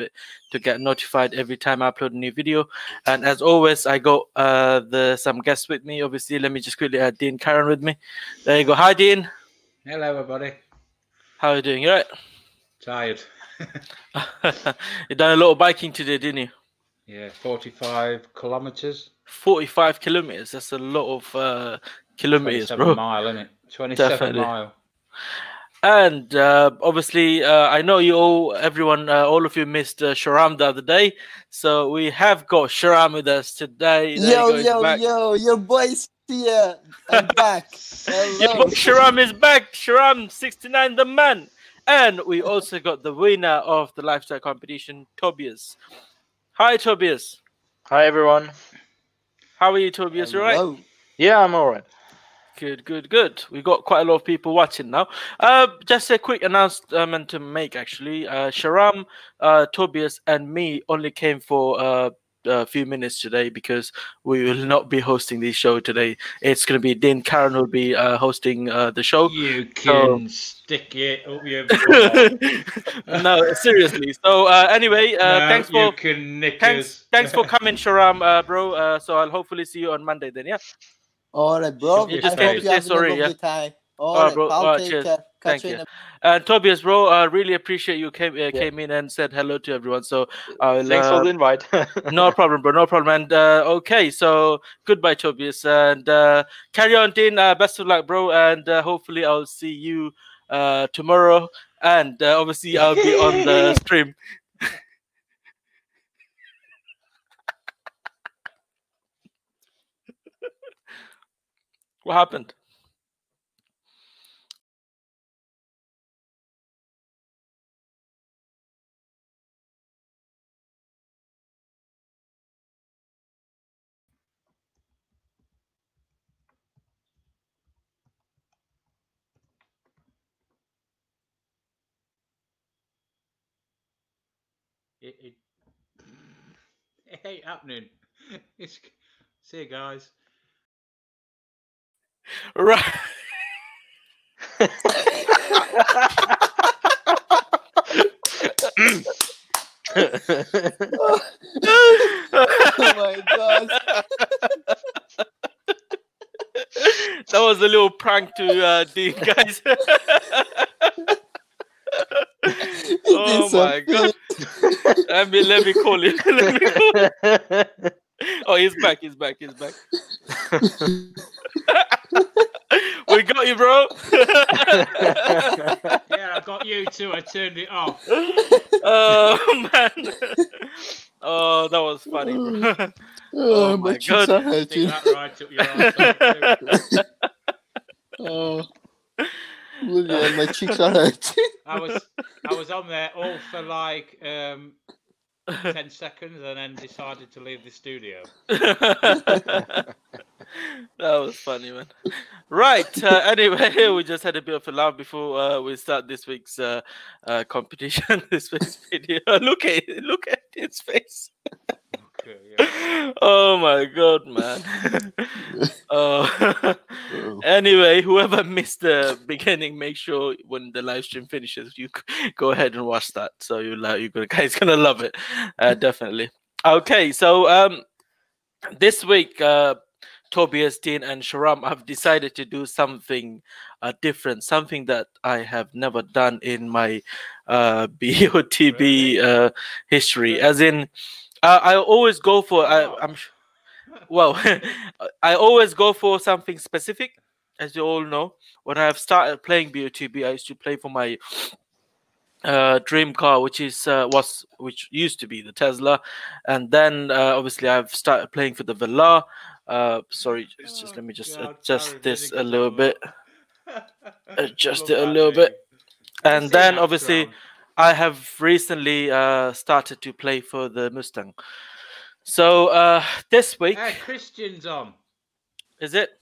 it to get notified every time I upload a new video. And as always, I got uh, the some guests with me. Obviously, let me just quickly add Dean Karen with me. There you go. Hi, Dean. Hello, everybody. How are you doing? You right? Tired. you done a lot of biking today, didn't you? Yeah, 45 kilometers. 45 kilometers. That's a lot of uh, kilometers, 27 bro. mile, isn't it? 27 Definitely. mile. And uh, obviously, uh, I know you all, everyone, uh, all of you missed uh, Sharam the other day. So we have got Sharam with us today. There Yo, you go, he's yo, back. yo, your boy's here. I'm back. Your boy Sharam is back. Sharam 69, the man. And we also got the winner of the lifestyle competition, Tobias. Hi, Tobias. Hi everyone. How are you, Tobias? You all right? Yeah, I'm alright. Good, good, good. We got quite a lot of people watching now. Uh, just a quick announcement to make actually. Uh, Sharam, uh, Tobias, and me only came for uh, a few minutes today because we will not be hosting the show today. It's going to be Dean Karen will be uh, hosting uh, the show. You So- can stick it up your butt. no, seriously. So uh, anyway, uh, No, thanks for thanks thanks for coming, Sharam, uh, bro. Uh, so I'll hopefully see you on Monday then. Yeah. All right, bro. You I just hope to you say have sorry, lovely yeah? time. All All right, right, bro. I'll All right, take cheers. care. Thank you you. in a Uh, Tobias, bro, I really appreciate you came uh, came in and said hello to everyone. So I'll, Thanks uh, for the invite. no problem, bro. No problem. And uh, okay, so goodbye, Tobias, and uh, carry on, Dean. Uh, best of luck, bro. And uh, hopefully, I'll see you uh, tomorrow. And uh, obviously, I'll be on the stream. What happened? It, it, it ain't happening. It's, see you guys. Right. Oh my god. that was a little prank to uh, Dean, guys. oh my god. Let me let me call let me call him. Oh, he's back. He's back. He's back. We got you, bro. Yeah, I got you too. I turned it off. oh man. Oh, that was funny, bro. Oh, Oh my my cheeks God. are Stick hurting. that right up your arse. Oh. William, my cheeks are hurting. I was I was on there all for like um, ten seconds and then decided to leave the studio. That was funny, man. Right. Uh, anyway, we just had a bit of a laugh before uh, we start this week's uh, uh, competition. this week's video. Look at it. Look at his face. Okay, yeah. Oh my god, man. Oh. anyway, whoever missed the beginning, make sure when the live stream finishes, you go ahead and watch that. So you like you guys gonna love it, uh, definitely. Okay, so um, this week, uh, Tobias, Dean, and Sharam have decided to do something uh, different, something that I have never done in my uh, BOTB uh, history. As in, uh, I always go for. I. I'm well, I always go for something specific, as you all know. When I've started playing BOTB, I used to play for my uh, dream car, which is uh, was which used to be the Tesla, and then uh, obviously I've started playing for the Velar. Uh, sorry, just, just Oh, let me just God, adjust this a little bit, adjust it a little bit, and then obviously. I have recently uh, started to play for the Mustang. So uh, this week Hey, Christian's on. is it?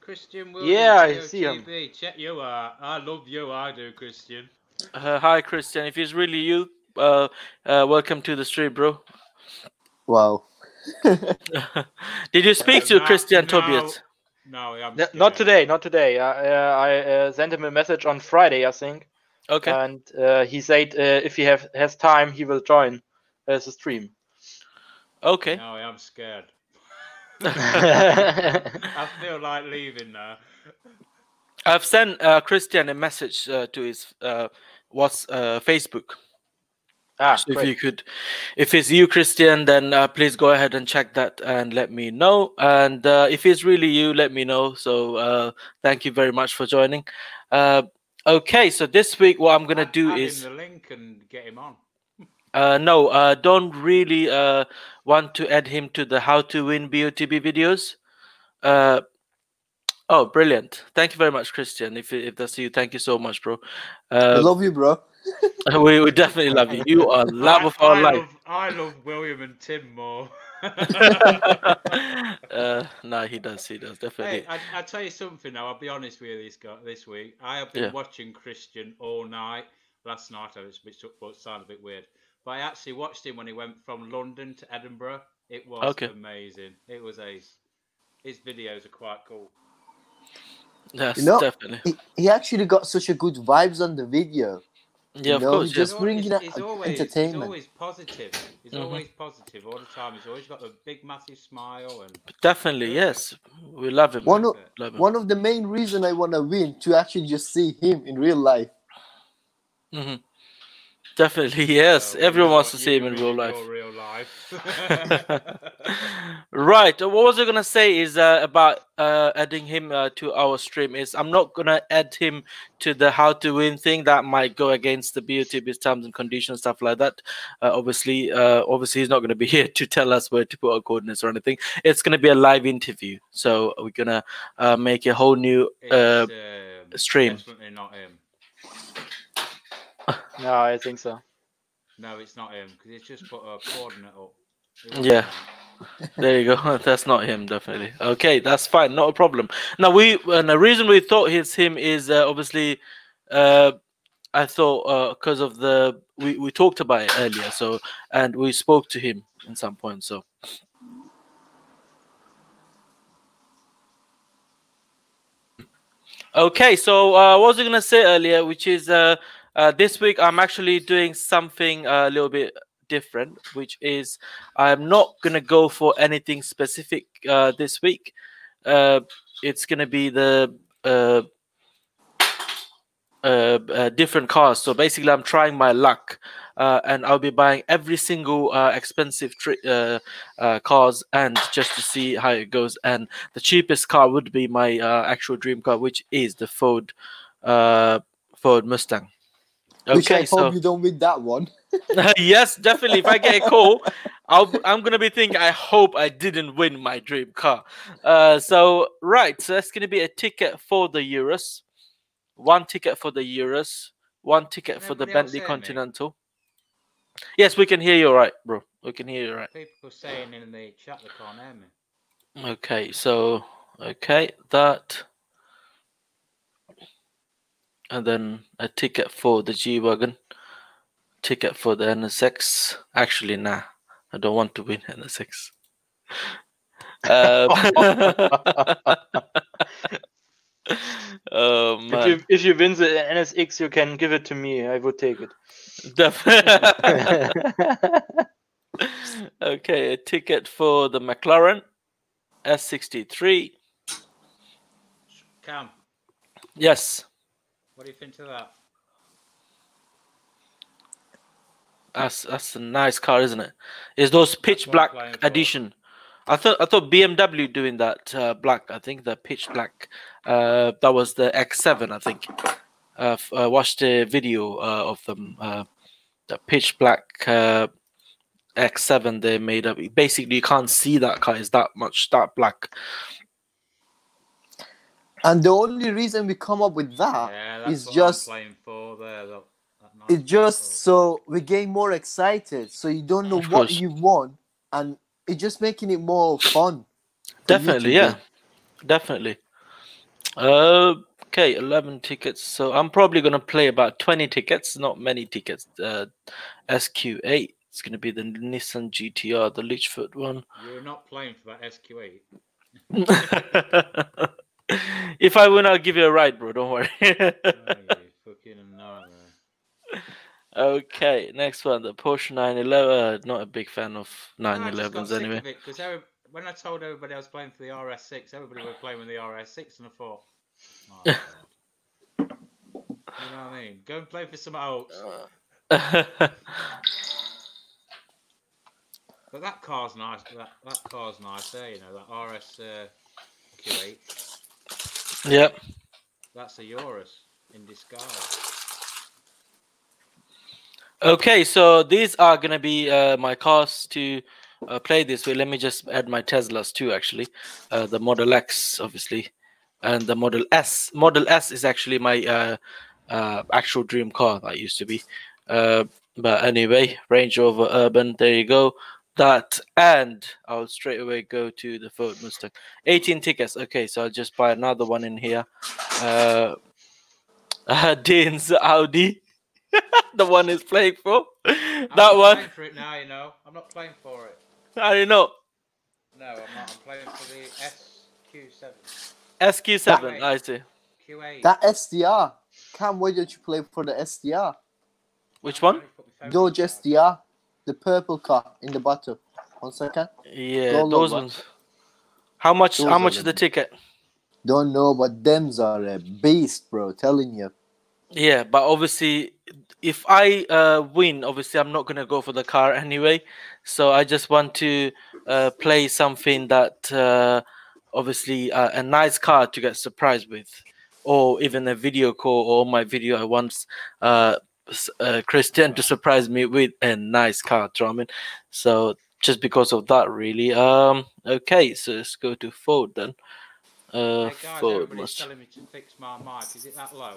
Christian Williams. Yeah, I see him. Check you out. I love you. I do, Christian. Uh, hi, Christian. If it's really you, uh, uh, welcome to the stream, bro. Wow. Did you speak Uh, to no, Christian no, Tobias? No, I'm not today, not today. Uh, uh, I uh, sent him a message on Friday, I think. Okay. and uh, he said uh, if he have has time, he will join uh, the stream. okay. No, I'm scared. I feel like leaving now. I've sent uh, Christian a message uh, to his uh, what's uh, Facebook. so if you could, if it's you, Christian, then uh, please go ahead and check that and let me know. And uh, if it's really you, let me know. So uh, thank you very much for joining. Uh, okay, so this week what I'm gonna do add is the link and get him on. uh, no, uh, don't really uh, want to add him to the how to win BOTB videos. Oh, brilliant! Thank you very much, Christian. If if that's you, thank you so much, bro. I Uh, love you, bro. we, we definitely love you. You are love I, of our I life. Love, I love William and Tim more. uh, no, he does. He does definitely. Hey, I, I tell you something now. I'll be honest with you this this week. I have been Yeah. watching Christian all night. Last night, I was a bit it sounded a bit weird, but I actually watched him when he went from London to Edinburgh. It was Okay. amazing. It was ace. His videos are quite cool. Yes, You know- definitely. He, he actually got such a good vibes on the video. Yeah, of know, course. he yeah. just- bringing he's, out he's always, entertainment. He's always positive. He's Mhm. always positive all the time. He's always got a big, massive smile and Definitely, yes. We love him. One of, love him. one of the main reason I want to win to actually just see him in real life. Mhm. Definitely, yes. So Everyone wants to see him in real life. real life. right. uh, What was I gonna say is uh, about uh, adding him uh, to our stream. Is I'm not gonna add him to the how to win thing. That might go against the BOTB's terms and conditions, stuff like that. Uh, obviously, uh, obviously he's not gonna be here to tell us where to put our coordinates or anything. It's gonna be a live interview, so we're gonna uh, make a whole new. Uh, um, stream. Definitely not him. no, I think so. No, it's not him because he's just put a coordinate up. Yeah. There you go. That's not him, definitely. Okay, that's fine. Not a problem. Now we and the reason we thought it's him is uh, obviously, uh, I thought because of the we we talked about it earlier. So and we spoke to him at some point. So. Okay, so uh, what was I gonna say earlier, which is uh, uh, this week I'm actually doing something a little bit different, which is I'm not gonna go for anything specific uh, this week. Uh, it's gonna be the uh, uh, uh, different cars. So basically, I'm trying my luck, and I'll be buying every single expensive cars, and just to see how it goes. And the cheapest car would be my actual dream car, which is the Ford Ford Mustang. Which I Okay, hope so you don't win that one. yes, definitely. If I get a call, I'll, I'm gonna be thinking. I hope I didn't win my dream car. Uh, so right, so that's gonna be a ticket for the Urus, one ticket for the Urus, one ticket for the Bentley hear me? Continental. Yes, we can hear you all right, bro. We can hear you all right. People saying in the chat they can't hear me. Okay, so okay, that, and then a ticket for the G wagon, ticket for the NSX. Actually, nah, I don't want to win NSX. Um, oh If you if you win the NSX, you can give it to me. I would take it. Def- okay, a ticket for the McLaren S63. Come. Yes, what do you think of that? That's that's a nice car, isn't it? Is those pitch black edition? I thought I thought BMW doing that uh, black. I think the pitch black. Uh, that was the X7. I think. Uh, f- uh, watched a video uh, of them. Uh, the pitch black uh, X7 they made up. Basically, you can't see that car. It's that much that black. And the only reason we come up with that yeah, is that's what just- I'm playing for there. That, that it's just car. so we get more excited. So you don't know Of what course. you want, and it's just making it more fun. Definitely, yeah, do. definitely. Uh, okay, eleven tickets. So I'm probably gonna play about twenty tickets, not many tickets. Uh, SQ8. It's gonna be the Nissan GTR, the Litchfield one. You're not playing for that SQ8. if I win, I'll give you a ride, bro. Don't worry. Oh, you fucking nightmare. Okay, next one, the Porsche 911. Uh, not a big fan of No, I 911s sick anyway. because when I told everybody I was playing for the RS6, everybody was playing with the RS6, and I thought, "Oh, you know what I mean? Go and play for some else. But that car's nice. That that car's nice there. You know that RS uh, Q8. Yep. That's a Urus in disguise. Okay, so these are gonna be uh, my cars to uh, play this with. Let me just add my Teslas too, actually. Uh, the Model X, obviously, and the Model S. Model S is actually my uh, uh, actual dream car that used to be. Uh, but anyway, Range Rover Urban. There you go. That and I'll straight away go to the Ford Mustang. 18 tickets. Okay, so I'll just buy another one in here. Uh, uh Dean's Audi. the one is playing for. I'm that one. playing for it now. You know, I'm not playing for it. I don't know. No, I'm not. I'm playing for the SQ7, SQ7. That- I see. Q8. That SDR. Kam, why don't you play for the SDR? Which one? trying to put my phone Dodge down. SDR. The purple car in the bottom. One second. Yeah, those ones. How much? Those how much is the ticket? Don't know, but them's are a beast, bro. Telling you. Yeah, but obviously, if I uh, win, obviously I'm not gonna go for the car anyway. So I just want to uh, play something that uh, obviously uh, a nice car to get surprised with, or even a video call or my video I once uh, Christian to surprise me with a nice card do you know what I mean? So just because of that, really. Um. Okay, so let's go to Ford then. Uh, Hey guys, Ford everybody's must. telling me to fix my mic. Is it that low?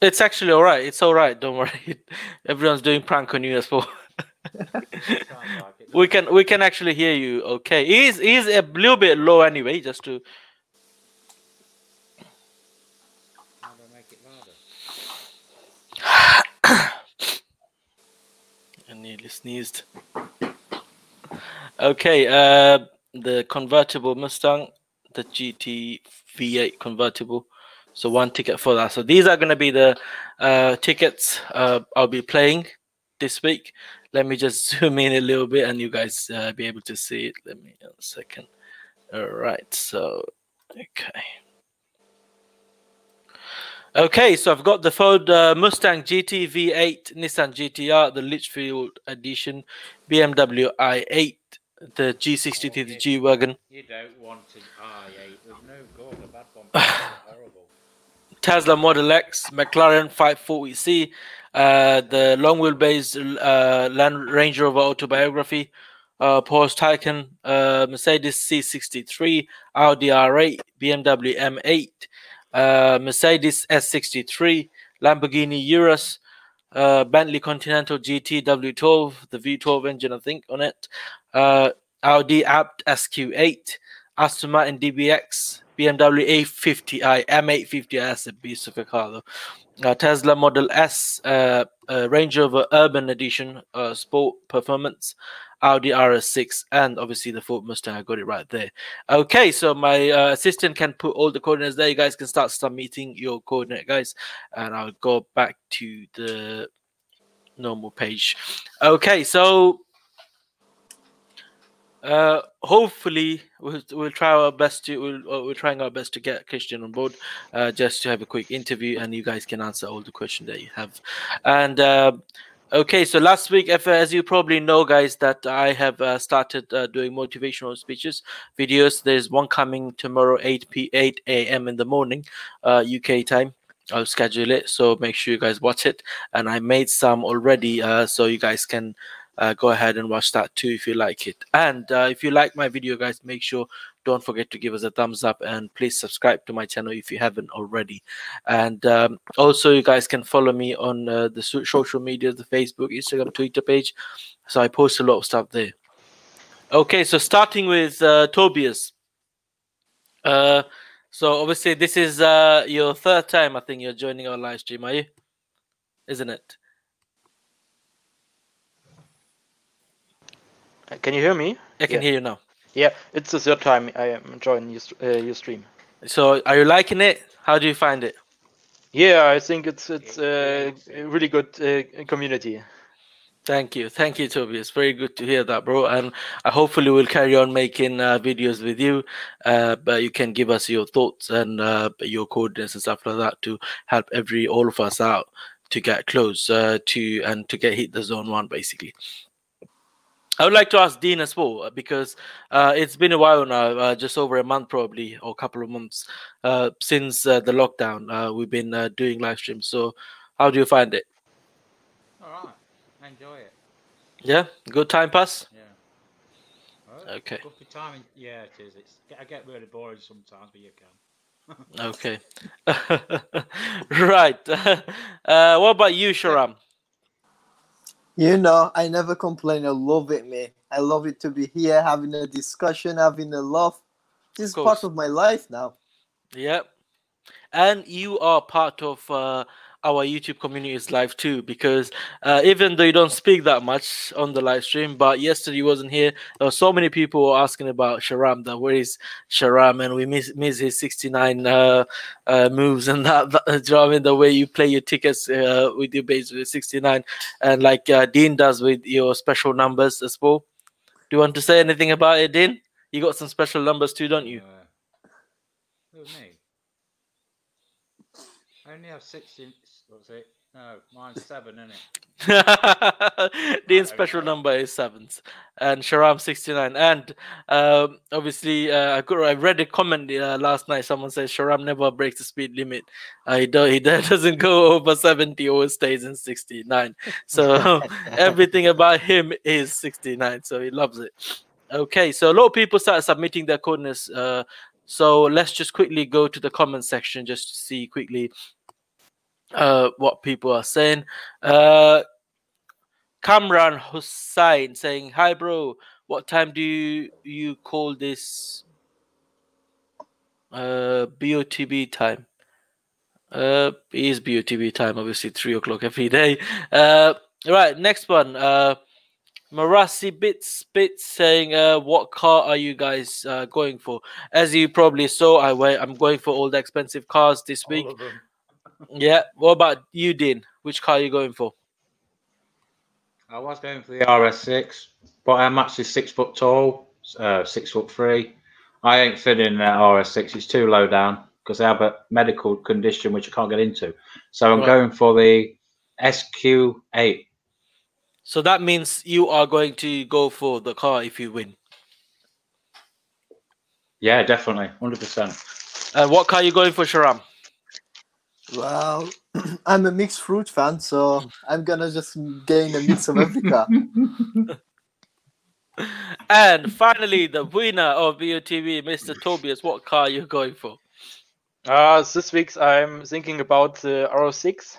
It's actually all right. It's all right. Don't worry. Everyone's doing prank on you as well. Sounds like it. we can we can actually hear you. Okay. He's he's a little bit low anyway. Just to How do I make it louder? I nearly sneezed. Okay. Uh, the convertible Mustang, the GT V8 convertible. So one ticket for that. So these are going to be the uh, tickets uh, I'll be playing this week. Let me just zoom in a little bit and you guys uh, be able to see it. Let me a second. All right. So okay. Okay, so I've got the Ford uh, Mustang GT V8, Nissan GTR, the Litchfield Edition, BMW i8, the G63, the G Wagon, You don't want an i8. There's no good. A bad one. Horrible. Tesla Model X, McLaren 540C, uh, the long wheelbase uh, Land Range Rover Autobiography, uh, Porsche Taycan, uh, Mercedes C63, Audi R8, BMW M8, uh, Mercedes S63, Lamborghini Urus, uh, Bentley Continental GT W12, the V12 engine, I think, on it, uh, Audi Abt SQ8, Aston Martin DBX, BMW A50i, M850i, that's a beast of a car though. Uh, Tesla Model S, uh, uh, Range Rover Urban Edition, uh, Sport Performance, Audi RS6, and obviously the Ford Mustang. I got it right there. Okay, so my uh, assistant can put all the coordinates there. You guys can start submitting your coordinate, guys, and I'll go back to the normal page. Okay, so uh, hopefully we'll, we'll try our best to we'll, uh, we're trying our best to get Christian on board, uh, just to have a quick interview, and you guys can answer all the questions that you have. And uh, okay, so last week, as you probably know, guys, that I have uh, started uh, doing motivational speeches videos. There's one coming tomorrow, 8 p 8 a.m. in the morning, uh, UK time. I'll schedule it, so make sure you guys watch it. And I made some already, uh, so you guys can uh, go ahead and watch that too if you like it. And uh, if you like my video, guys, make sure don't forget to give us a thumbs up and please subscribe to my channel if you haven't already. And um, also, you guys can follow me on uh, the social media, the Facebook, Instagram, Twitter page. So I post a lot of stuff there. Okay, so starting with uh, Tobias. Uh, so obviously, this is uh, your third time I think you're joining our live stream, are you? Isn't it? Can you hear me? I can Yeah. hear you now. Yeah, it's the third time I am joining your, uh, your stream. So are you liking it? How do you find it? Yeah, I think it's it's uh, a really good uh, community. Thank you, thank you, Toby. It's very good to hear that, bro. And I hopefully will carry on making uh, videos with you. Uh, but you can give us your thoughts and uh, your coordinates and stuff like that to help every all of us out to get close uh, to and to get hit the zone one basically. I would like to ask Dean as well uh, because uh, it's been a while now, uh, just over a month probably, or a couple of months uh, since uh, the lockdown. Uh, we've been uh, doing live streams. So, how do you find it? All right. I enjoy it. Yeah, good time pass. Yeah. Well, Okay. Good timing. Yeah, it is. It's I get really bored sometimes, but you can. Okay. right. Uh, what about you, Sharam? You know, I never complain. I love it, man. I love it to be here, having a discussion, having a laugh. This is part of my life now. Yep. And you are part of uh, our YouTube community is live too, because uh, even though you don't speak that much on the live stream, but yesterday you wasn't here. There were so many people asking about Sharam. That where is Sharam? And we miss miss his sixty nine uh, uh, moves and that. that? The way you play your tickets uh, with your base with sixty nine, and like uh, Dean does with your special numbers as well. Do you want to say anything about it, Dean? You got some special numbers too, don't you? Uh? I only have 16. What's it? No, mine's seven, isn't it? Dean's Right, special number is sevens, and Sharam sixty nine. And um, obviously, uh, I got I read a comment uh, last night. Someone says Sharam never breaks the speed limit. Uh, he do, he doesn't go over seventy. Always stays in sixty nine. So everything about him is sixty nine. So he loves it. Okay, so a lot of people started submitting their coordinates. Uh, so let's just quickly go to the comment section just to see quickly uh, what people are saying. Uh, Kamran Hussain saying, "Hi, bro. What time do you you call this uh, BOTB time?" Uh, it is BOTB time, obviously three o'clock every day. Uh, right, next one. Uh, Marasi Bits Bits saying, uh, "What car are you guys uh, going for?" As you probably saw, I went, I'm going for all the expensive cars this week. All them. Yeah. What about you, Dean? Which car are you going for? I was going for the RS6, but I'm actually six foot tall, uh, six foot three. I ain't fitting in that RS6. It's too low down because I have a medical condition which I can't get into. So I'm Right. going for the SQ8. So that means you are going to go for the car if you win. Yeah, definitely, hundred percent. And what car are you going for, Sharam? Well, I'm a mixed fruit fan, so I'm gonna just gain a mix of Africa. And finally, the winner of BOTB, Mr. Tobias. What car are you going for? Uh, this week I'm thinking about the R6.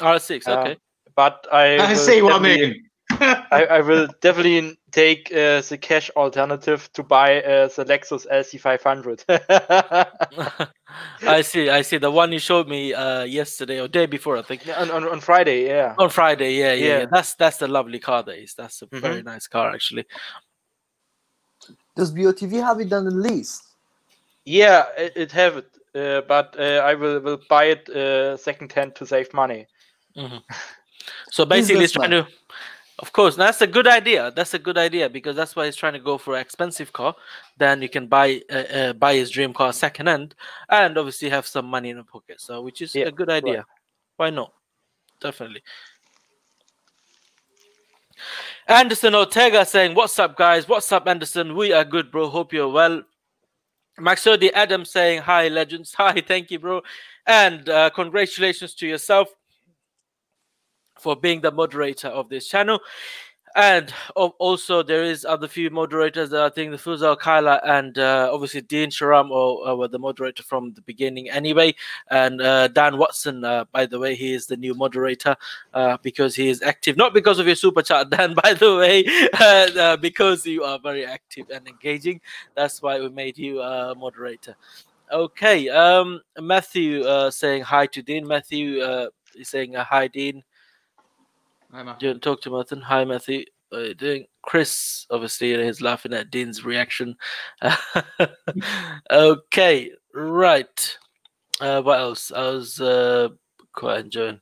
R6. Uh, Okay. but I I see what I mean. I, I will definitely take uh, the cash alternative to buy uh, the Lexus LC500. I see. I see. The one you showed me uh, yesterday or day before, I think. on, on, on Friday, yeah. On Friday, yeah, yeah, yeah. Yeah. That's that's the lovely car. That is. That's a very nice car, actually. Does BOTB have it on the list? Yeah, it, it have it, uh, but uh, I will, will buy it uh, second hand to save money. So basically, it's Businessman. trying to. Of course, that's a good idea. That's a good idea because that's why he's trying to go for an expensive car. Then you can buy uh, uh, buy his dream car second hand, and obviously have some money in the pocket. So, which is Yeah, a good idea. Why not? Definitely. Anderson Ortega saying, "What's up, guys? What's up, Anderson? We are good, bro. Hope you're well." Maxodi Adam saying, "Hi, legends. Hi, thank you, bro, and uh, congratulations to yourself for being the moderator of this channel." And also, there is other few moderators. That I think the Fuzal Kyla and uh, obviously Dean Sharam or, uh, were the moderator from the beginning anyway. And uh, Dan Watson, uh, by the way, he is the new moderator uh, because he is active. Not because of your super chat, Dan, by the way, uh, because you are very active and engaging. That's why we made you a moderator. Okay, um, Matthew saying hi to Dean. Matthew is saying hi, Dean. I'm a- Do you want to talk to Martin. Hi, Matthew. What are you doing? Chris, obviously, he's laughing at Dean's reaction. okay, right. Uh, what else? I was uh, quite enjoying.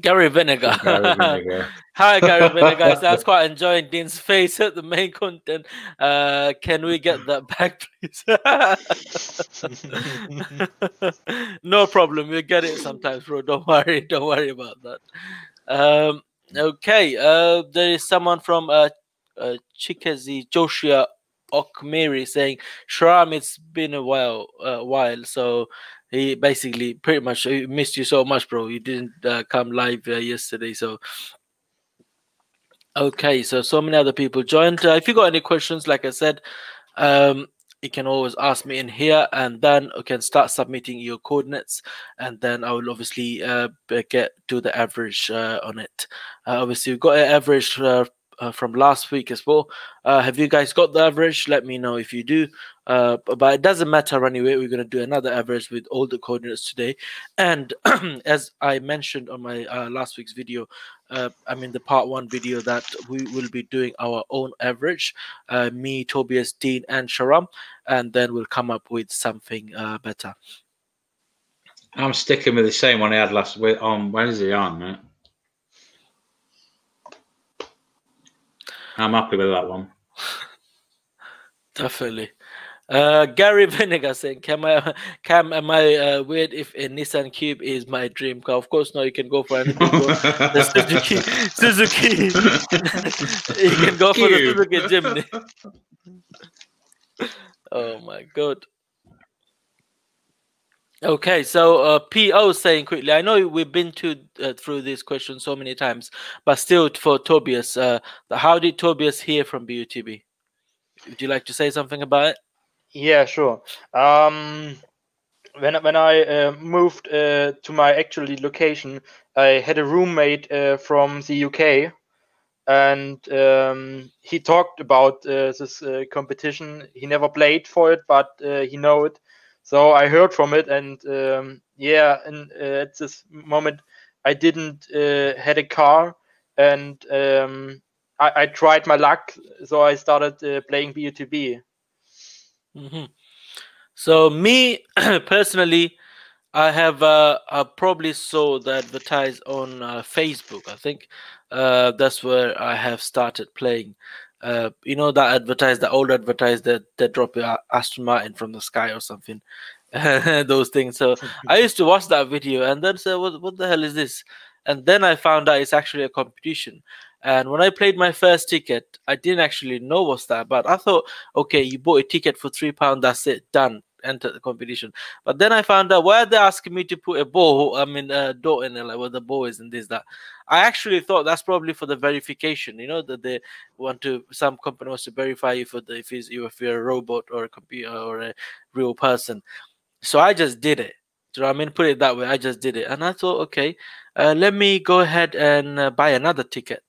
Gary Vinegar. Gary Vinegar. Hi, Gary Vinegar. So I was quite enjoying Dean's face at the main content. Uh, can we get that back, please? no problem. We'll get it sometimes, bro. Don't worry. Don't worry about that. Um, okay. Uh, there is someone from uh, uh, Chikazi Joshua Okmiri saying, Sharam, it's been a while, uh, while. So he basically pretty much missed you so much, bro. You didn't uh, come live uh, yesterday, so okay. So so many other people joined. Uh, if you got any questions, like I said, um, you can always ask me in here, and then you can start submitting your coordinates, and then I will obviously uh, get to the average uh, on it. Uh, obviously, we've got an average. Uh, uh, from last week as well. Uh, have you guys got the average? Let me know if you do. But it doesn't matter anyway. We're going to do another average with all the coordinates today. And as I mentioned on my last week's video, uh, I mean the part one video that we will be doing our own average, uh, me, Tobias, Dean, and Sharam, and then we'll come up with something better. I'm sticking with the same one I had last week on Wednesday on, mate. I'm happy with that one. Definitely. Uh, Gary Vinegar saying, "Can I, Kam, am I uh, weird if a Nissan Cube is my dream car? Of course, no. You can go for anything. the Suzuki, Suzuki. you can go for the Suzuki Jimny. oh my god. Okay, so uh, PO saying quickly. I know we've been to uh, through this question so many times, but still for Tobias, uh, how did Tobias hear from BOTB? Would you like to say something about it? Yeah, sure. Um, when when I uh, moved uh, to my actually location, I had a roommate uh, from the UK, and um, he talked about this competition. He never played for it, but he know it so I heard from it, and um, yeah, and uh, at this moment, I didn't uh, had a car, and um, I, I, tried my luck. So I started uh, playing BOTB. Mm-hmm. So me personally, I have uh, I probably saw the advertise on uh, Facebook. I think uh, that's where I have started playing uh, you know that advertise the old advertise that they drop a Aston Martin from the sky or something, those things. So I used to watch that video and then say, what, what the hell is this? And then I found out it's actually a competition. And when I played my first ticket, I didn't actually know what's that, but I thought, okay, you bought a ticket for three pound, that's it, done enter the competition. But then I found out why are they asking me to put a ball, I mean a dot in it, like where the ball is and this, that. I actually thought that's probably for the verification, you know, that they want to some company wants to verify you for the if it's if you're a robot or a computer or a real person. So I just did it. Do you know I mean? Put it that way. I just did it. And I thought, okay, uh, let me go ahead and uh, buy another ticket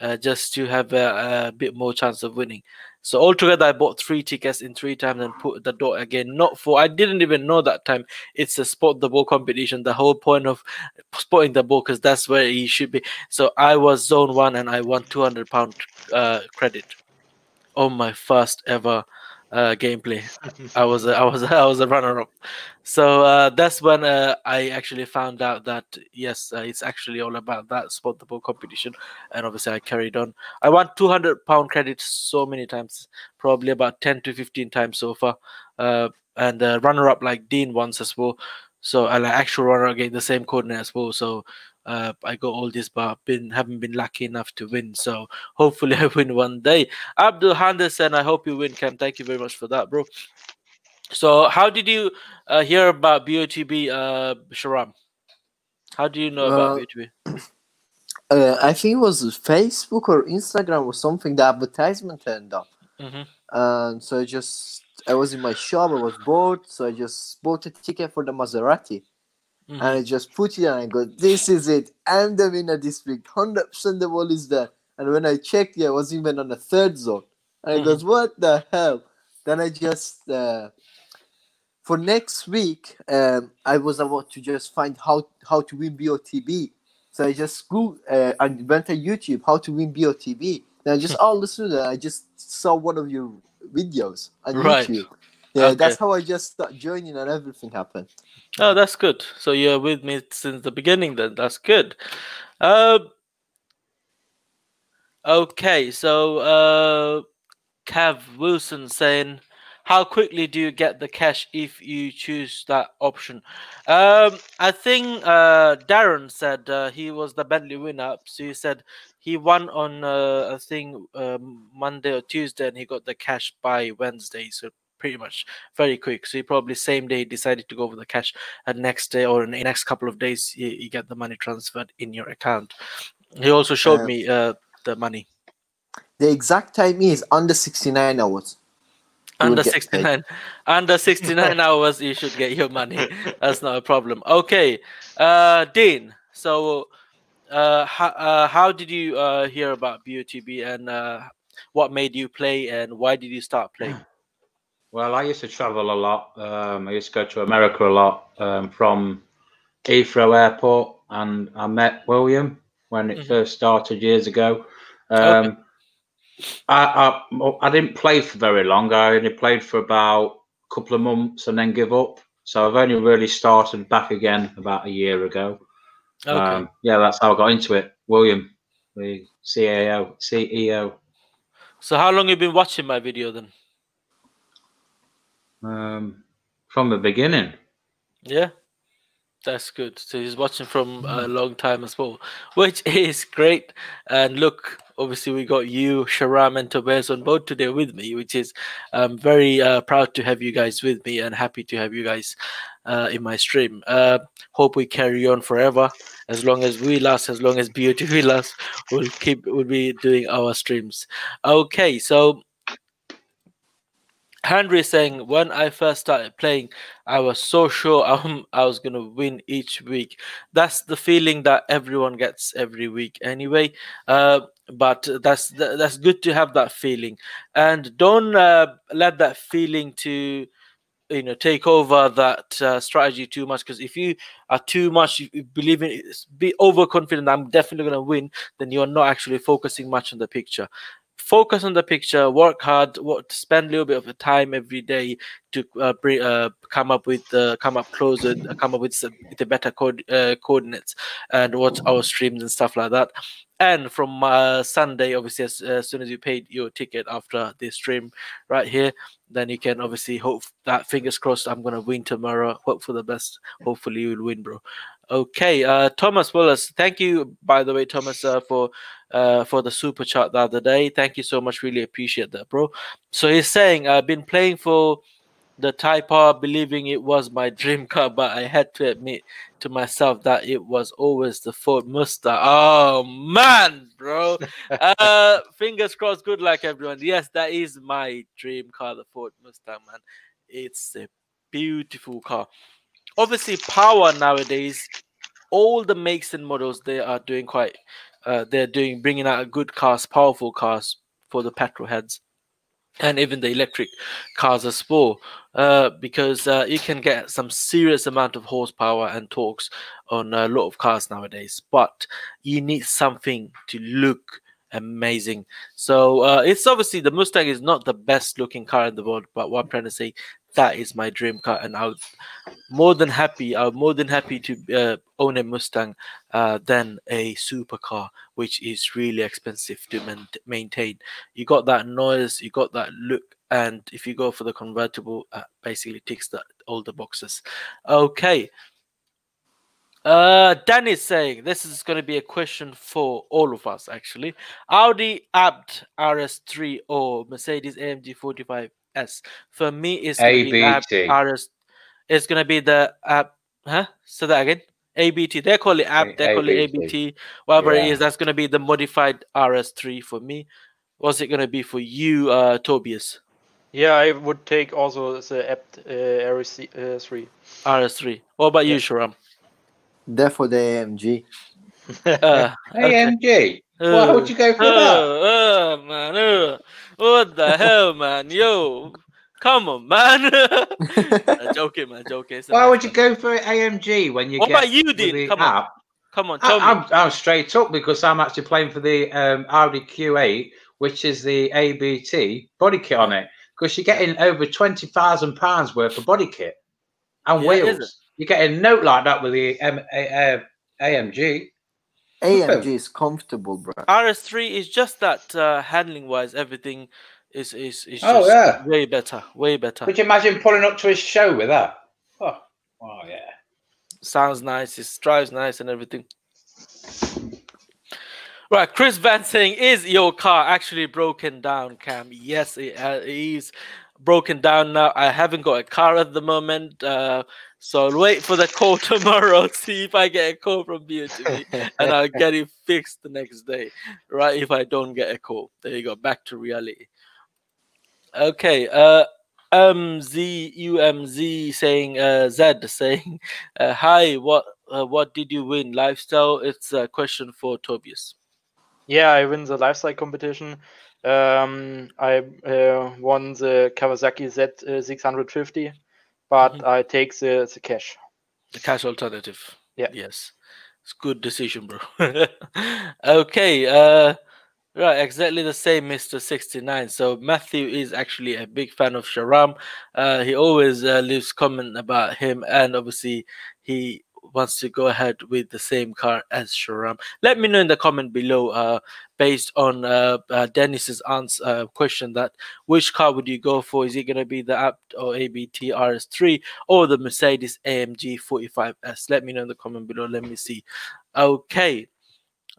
uh, just to have a, a, bit more chance of winning. So altogether, I bought three tickets in three times and put the dot again. Not for I didn't even know that time it's a spot the ball competition. The whole point of spotting the ball because that's where he should be. So I was zone one and I won two hundred pound uh, credit on my first ever uh, gameplay. I was a, I was a, I was a runner up. So uh, that's when uh, I actually found out that yes, uh, it's actually all about that spot the ball competition, and obviously I carried on. I won 200 pound credit so many times, probably about 10 to 15 times so far, uh, and runner up like Dean once as well. So I like actual runner again the same coordinate as well. So uh, I got all this, but been haven't been lucky enough to win. So hopefully I win one day. Abdul Henderson, I hope you win, Kam. Thank you very much for that, bro. So how did you uh, hear about BOTB, uh, Sharam? How do you know about BOTB? Uh, I think it was Facebook or Instagram or something. The advertisement turned up, mm-hmm. and so I just I was in my shop. I was bored, so I just bought a ticket for the Maserati. Mm-hmm. And I just put it and I go, this is it. I'm the winner this week. 100% the ball is there. And when I checked, yeah, I was even on the third zone. And mm-hmm. I goes, what the hell? Then I just, uh, for next week, um, I was about to just find how, how to win BOTB. So I just go uh, I went to YouTube, how to win BOTB. And I just, all listen to that. I just saw one of your videos on right. YouTube. Yeah, Okay. that's how I just start joining and everything happened. Oh, that's good. So you're with me since the beginning then. That's good. Uh, okay, so uh, Cav Wilson saying, how quickly do you get the cash if you choose that option? Um, I think uh, Darren said uh, he was the Bentley winner. So he said he won on uh, I think um, Monday or Tuesday, and he got the cash by Wednesday. So pretty much very quick. So he probably same day decided to go for the cash, and next day or in the next couple of days you, you get the money transferred in your account. He also showed Uh, me uh, the money The exact time is under 69 hours. Under get paid. 69 under 69 hours you should get your money that's not a problem okay uh dean so uh how, uh, how did you uh hear about BOTB and uh what made you play and why did you start playing Well, I used to travel a lot. Um, I used to go to America a lot um, from Heathrow Airport, and I met William when it Mhm. first started years ago. Um, Okay. I, I I didn't play for very long. I only played for about a couple of months and then give up. So I've only really started back again about a year ago. okay Um, yeah, that's how I got into it. William, the CAO, CEO. so how long have you been watching my video then Um, from the beginning. Yeah, that's good. So he's watching from a long time as well, which is great. And look, obviously we got you, Sharam, and Tobias on board today with me, which is I'm very uh, proud to have you guys with me and happy to have you guys uh, in my stream. Uh, hope we carry on forever, as long as we last, as long as BOTB lasts, we'll keep we'll be doing our streams. Okay, so. Henry saying when I first started playing, I was so sure um, I was gonna win each week. That's the feeling that everyone gets every week, anyway. Uh, but that's that's good to have that feeling, and don't uh, let that feeling to you know take over that uh, strategy too much. Because if you are too much, you believe in, be overconfident. I'm definitely gonna win. Then you're not actually focusing much on the picture focus on the picture work hard what spend a little bit of time every day to uh, bring, uh, come up with uh, come up closer uh, come up with some, the better code, uh, coordinates and watch our streams and stuff like that. And from uh, sunday obviously as, as soon as you paid your ticket after the stream right here then you can obviously hope that fingers crossed i'm gonna win tomorrow. Hope for the best. Hopefully you'll win bro okay uh thomas willis thank you by the way thomas uh, for uh, for the super chat the other day. Thank you so much. Really appreciate that, bro. So he's saying I've been playing for the Type believing it was my dream car, but I had to admit to myself that it was always the Ford Mustang. Oh man, bro. uh, fingers crossed. Good luck, everyone. Yes, that is my dream car, the Ford Mustang, man. It's a beautiful car. Obviously, power nowadays. All the makes and models they are doing quite uh, they're doing bringing out a good cars, powerful cars for the petrol heads, and even the electric cars as well. Uh, because uh, you can get some serious amount of horsepower and torques on a lot of cars nowadays, but you need something to look amazing. So uh, it's obviously the Mustang is not the best looking car in the world, but what I'm trying to say that is my dream car, and I'm more than happy. I'm more than happy to uh, own a Mustang uh, than a supercar, which is really expensive to man- maintain. You got that noise, you got that look, and if you go for the convertible, uh, basically ticks the all the boxes. Okay. Uh, Dan is saying this is going to be a question for all of us actually. Audi Abt RS3 or Mercedes AMG 45S. For me, it's going to be Abt ABT. RS. It's going to be the Abt. Huh? Say that again. ABT. They call it Abt. They call it ABT. ABT. Whatever it Yeah. is, that's going to be the modified RS3 for me. What's it going to be for you, uh, Tobias? Yeah, I would take also the Abt uh, RC uh, three. RS3. What about you, Yeah. Sharam? Therefore, the AMG. Uh, AMG. Why would you go for that? Oh, oh, man. Oh. what the hell, man? Yo, come on, man. Uh, joking, man. Joking. Why would you go for AMG when you What get about you, with Dean? the Come on. Come on, tell me. I, I'm, I'm straight up because I'm actually playing for the um, Audi Q8, which is the ABT body kit on it. because you're getting over twenty thousand pounds worth of body kit and Yeah, wheels. You're getting a note like that with the M- A- A- AMG. AMG is comfortable, bro. RS3 is just that uh, handling wise, everything is is is Oh, yeah. way better, way better. Could you imagine pulling up to a show with that? Oh, oh yeah. Sounds nice. It drives nice and everything. Right, Chris Van saying, is your car actually broken down, Kam? Yes, it, uh, it is broken down now. I haven't got a car at the moment, uh, so I'll wait for the call tomorrow. See if I get a call from BOTB, and I'll get it fixed the next day. Right, if I don't get a call, there you go. Back to reality. Okay. Uh, MZUMZ saying, uh, saying, uh, hi. What uh, what did you win? Lifestyle. It's a question for Tobias. Yeah, I win the lifestyle competition. Um, I uh, won the Kawasaki Z650, but Mhm. I take the, the cash. The cash alternative. Yeah. Yes. It's good decision, bro. okay. Uh right, exactly the same, Mr. 69. So Matthew is actually a big fan of Sharam. Uh he always uh, leaves comment about him and obviously he wants to go ahead with the same car as Sharam. Let me know in the comment below uh based on uh, uh Dennis's answer uh, question that which car would you go for? Is it going to be the Apt or ABT RS3 or the Mercedes AMG 45S? Let me know in the comment below. Let me see. Okay.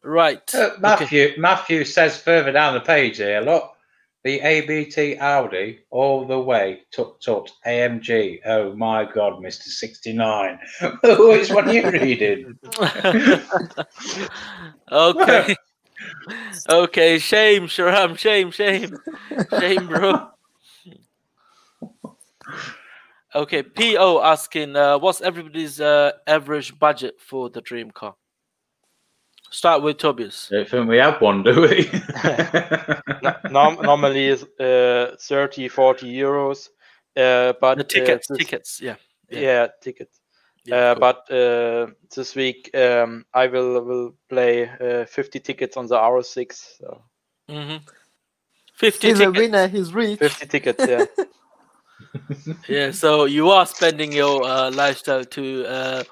Right. Uh, Okay. Matthew Matthew says further down the page here, look, the ABT Audi all the way tut tut AMG. Oh my God, Mister Sixty Nine. Which one are you reading? okay. okay. Shame, Sharam. Shame, shame. Shame, bro. Okay. PO asking, uh, what's everybody's uh, average budget for the dream car? Start with Tobias. Don't think we have one, do we? No- normally is uh, 30, 40 euros. Uh, but The uh, tickets, this- tickets, yeah. Yeah, tickets. yeah, uh, cool. but uh, this week um, I will will play uh, 50 tickets on the R6. So Mhm. 50 He's a winner. He's rich. 50 tickets, yeah. Yeah, so you are spending your uh, lifestyle to uh,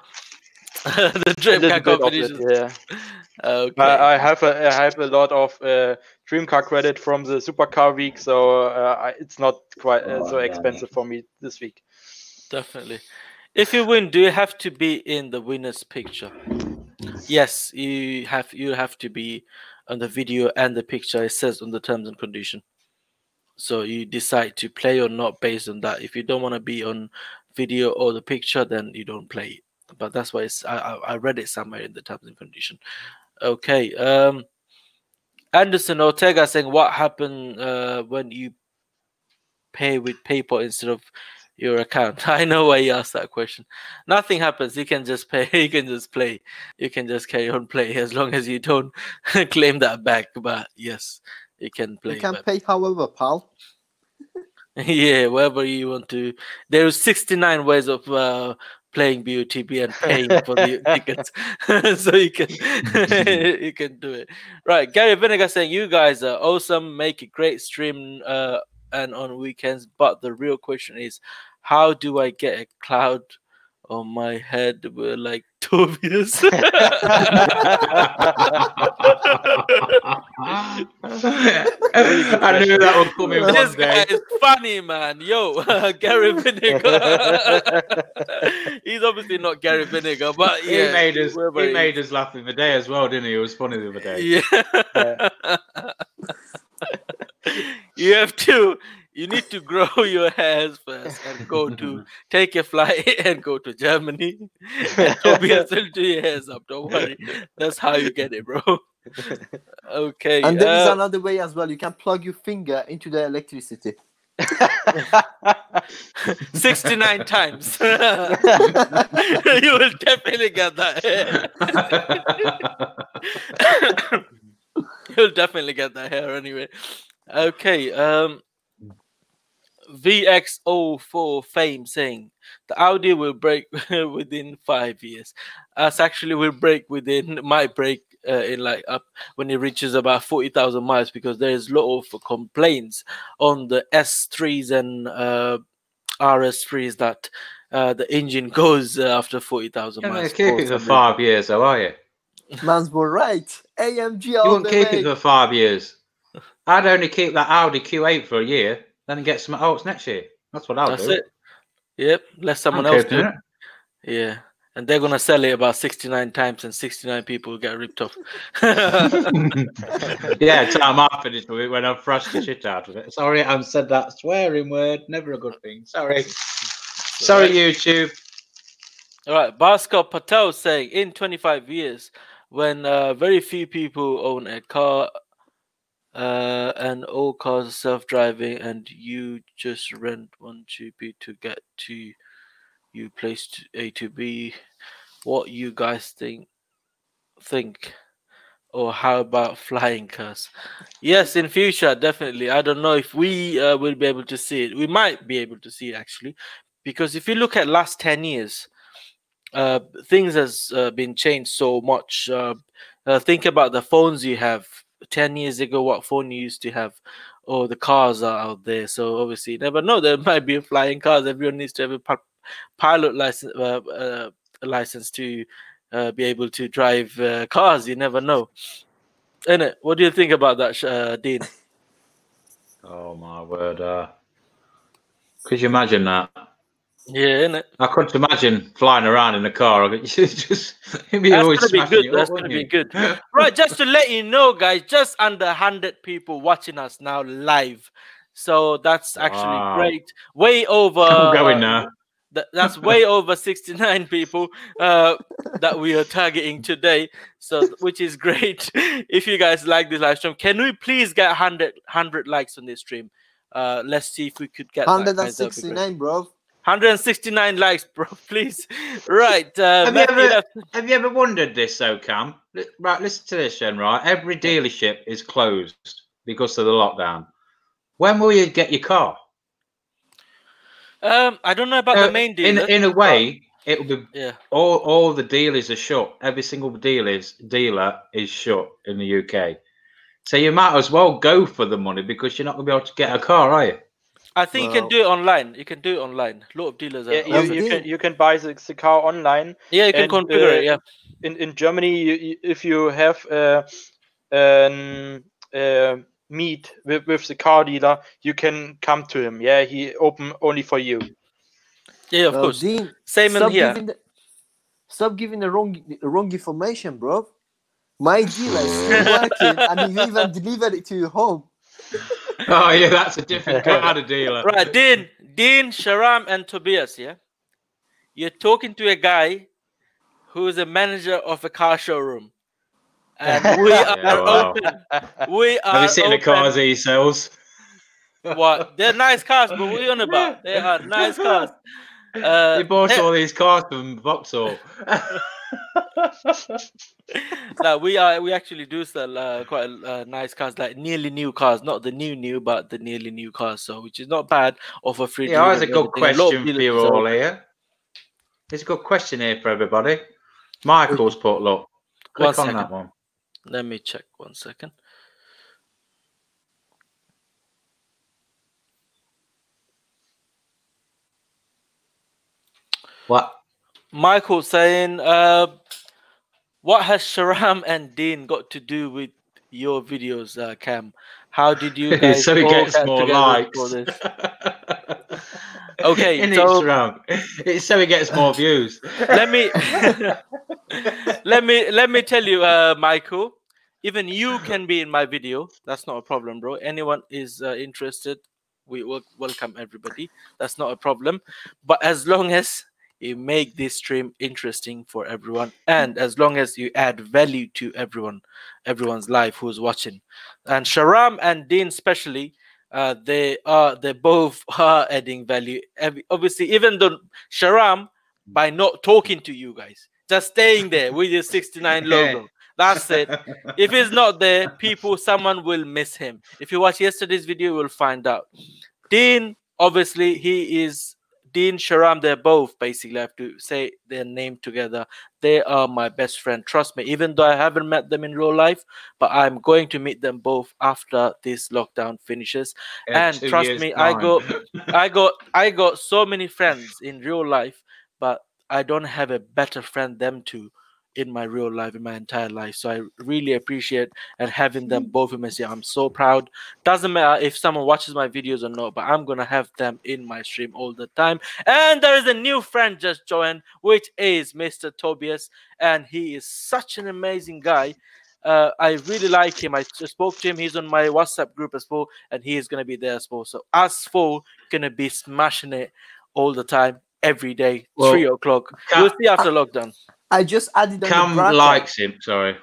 the dream car bit of it, competition. yeah. Okay. I, I have a I have a lot of uh, dream car credit from the supercar week, so uh, I, it's not quite uh, Oh, so expensive for me this week. Definitely. If you win, do you have to be in the winner's picture? Yes, you have. You have to be on the video and the picture. It says on the terms and condition. So you decide to play or not based on that. If you don't want to be on video or the picture, then you don't play. it. But that's why it's, I, I read it somewhere in the terms and condition. Okay. Um, Anderson Ortega saying, "What happened uh, when you pay with PayPal instead of your account. I know why you asked that question. Nothing happens. You can just pay. You can just play. You can just carry on play as long as you don't claim that back. But yes, you can play. You can but- pay however, pal. yeah, wherever you want to. There are 69 ways of uh, playing BOTB and paying for the tickets, so you can you can do it. Right, Gary Vinegar saying you guys are awesome, make a great stream uh, and on weekends. But the real question is, how do I get a cloud on my head were like Tobias? I knew that would come in this one guy day. is funny, man. Yo, Gary Vinegar. He's obviously not Gary Vinegar, but He made us. whoever He he made us laugh the other day as well, didn't he? It was funny the other day. Yeah. you have to. You need to grow your hairs first and go to take a flight and go to Germany. And Tobias will do your hairs up. Don't worry. That's how you get it, bro. Okay. And there is uh, another way as well. You can plug your finger into the electricity. 69 times. you will definitely get that hair. You'll definitely get that hair anyway. Okay. Um VX04 fame saying the Audi will break within five years. Us actually will break within my break uh, in like up when it reaches about forty thousand miles because there is a lot of complaints on the S3s and uh, RS3s that uh, the engine goes uh, after forty thousand You're miles. not keep for it for five years, though, are you? Man's born right. AMG You all wouldn't keep way. it for five years. I'd only keep that Audi Q8 for a year, then get some else next year. That's what I'll That's do. it. Yep, let someone I'm else do. it. it. Yeah, and they're gonna sell it about sixty-nine times, and sixty-nine people get ripped off. yeah, time I finished with it when I thrashed the shit out of it. Sorry, I said that swearing word. Never a good thing. Sorry. Sorry, YouTube. All right, Bhaskar Patel saying in 25 years, when uh, very few people own a car uh, and all cars self-driving, and you just rent one GP to get to you place to A to B, what you guys think? Think, or how about flying cars? Yes, in future, definitely. I don't know if we uh, will be able to see it. We might be able to see it actually, because if you look at last 10 years uh, things has uh, been changed so much. Uh, uh, think about the phones you have. Ten years ago, what phone you used to have, or the cars are out there. So obviously, you never know. There might be flying cars. Everyone needs to have a pilot license, uh, uh, license to uh, be able to drive uh, cars. You never know. Innit? What do you think about that, uh, Dean? Oh my word. Uh, could you imagine that? Yeah, innit? I couldn't imagine flying around in a car. I just it'd be That's always gonna be good. up, That's gonna wouldn't be good. Right, just to let you know, guys, just under 100 people watching us now live. So that's actually Wow. great. Way over. I'm going uh, now. That, that's way over 69 people uh, that we are targeting today. So, which is great. if you guys like this live stream, can we please get 100, 100 likes on this stream? Uh, let's see if we could get that, guys. That'd be great. 169, bro. 169 likes, bro. Please. Right. Uh, Have you ever- Have you ever wondered this, though, Kam? Right, listen to this, then. Right, every dealership is closed because of the lockdown. When will you get your car? um, I don't know about Uh, the main in in a way, it will be yeah. all all the dealers are shut. Every single dealers dealer is shut in the UK. So you might as well go for the money because you're not going to be able to get a car, are you? I think you can do it online. You can do it online. A lot of dealers. Yeah, Yeah, you, you can you can buy the, the car online. Yeah, you can and, configure uh, it. Yeah. In in Germany, you, you, if you have uh, an uh, meet with, with the car dealer, you can come to him. Yeah, he open only for you. Yeah, of Well, course. Dean, Same in stop here. Giving the, stop giving the wrong wrong information, bro. My dealer is still working, and he even delivered it to your home. Oh yeah, that's a different kind of dealer. Right, Dean, Dean, Sharam, and Tobias. Yeah, you're talking to a guy who is a manager of a car showroom, and we are Yeah, wow. open. We are. Have you seen the open. cars he sells? What? They're nice cars, but we're on about? They are nice cars. Uh, he bought they- all these cars from Vauxhall. no, we are. We actually do sell uh, quite uh, nice cars, like nearly new cars, not the new new, but the nearly new cars. So, which is not bad. Offer free. yeah, that's a good everything. A question for you all here. There's a good question here for everybody. Michael's put, look, click One on second. that one. Let me check one second. What? Michael saying, uh, "What has Sharam and Dean got to do with your videos, uh, Kam? How did you guys so he gets more likes. for this?" Okay, In so- it's. It's so he gets more views. let me let me let me tell you, uh, Michael. Even you can be in my video. That's not a problem, bro. Anyone is uh, interested, we will welcome everybody. That's not a problem. But as long as you make this stream interesting for everyone, and as long as you add value to everyone, everyone's life who's watching, and Sharam and Dean especially, uh, they are they both are adding value. Every, obviously, even though Sharam by not talking to you guys, just staying there with your 69 logo. That's it. If he's not there, people, someone will miss him. If you watch yesterday's video, you will find out. Dean, obviously, he is Dean Sharam. They're both basically I have to say their name together. they are my best friend. Trust me, even though I haven't met them in real life, but I'm going to meet them both after this lockdown finishes. Yeah, and trust me, I got I got I got so many friends in real life, but I don't have a better friend them two in my real life in my entire life. So I really appreciate and having them both in my stream. I'm so proud. Doesn't matter if someone watches my videos or not, but I'm gonna have them in my stream all the time. And there is a new friend just joined, which is Mr. Tobias, and he is such an amazing guy. Uh, I really like him. I just spoke to him. He's on my WhatsApp group as well, and he is gonna be there as well. So us four gonna be smashing it all the time, every day, Well, three o'clock. We'll see after lockdown. I just added on the Kam bracket. likes him. Sorry.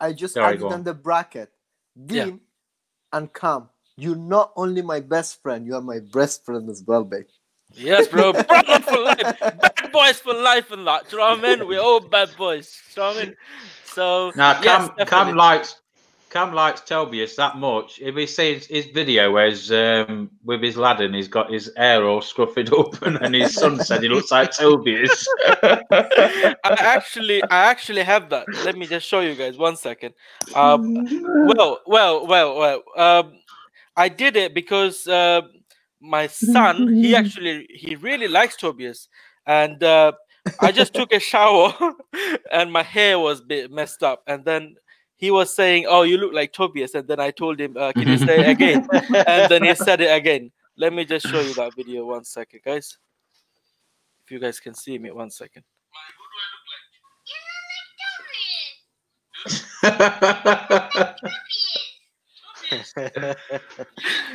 I just Sorry, added go on. on. the bracket. Yeah. Dean and Kam, you're not only my best friend, you are my best friend as well, babe. Yes, bro. Brother for life. Bad boys for life and that. Do you know what I mean? We're all bad boys. Do you know what I mean? So Now, yes, Kam, Kam likes Kam likes Tobias that much. If he sees his video where he's um, with his lad and he's got his hair all scruffed up, and, and his son said he looks like Tobias. I actually I actually have that. Let me just show you guys one second. Um well well well well um I did it because uh, my son he actually he really likes Tobias and uh, I just took a shower and my hair was a bit messed up and then he was saying oh you look like Tobias and then I told him uh, can you say it again and then he said it again let me just show you that video one second guys if you guys can see me one second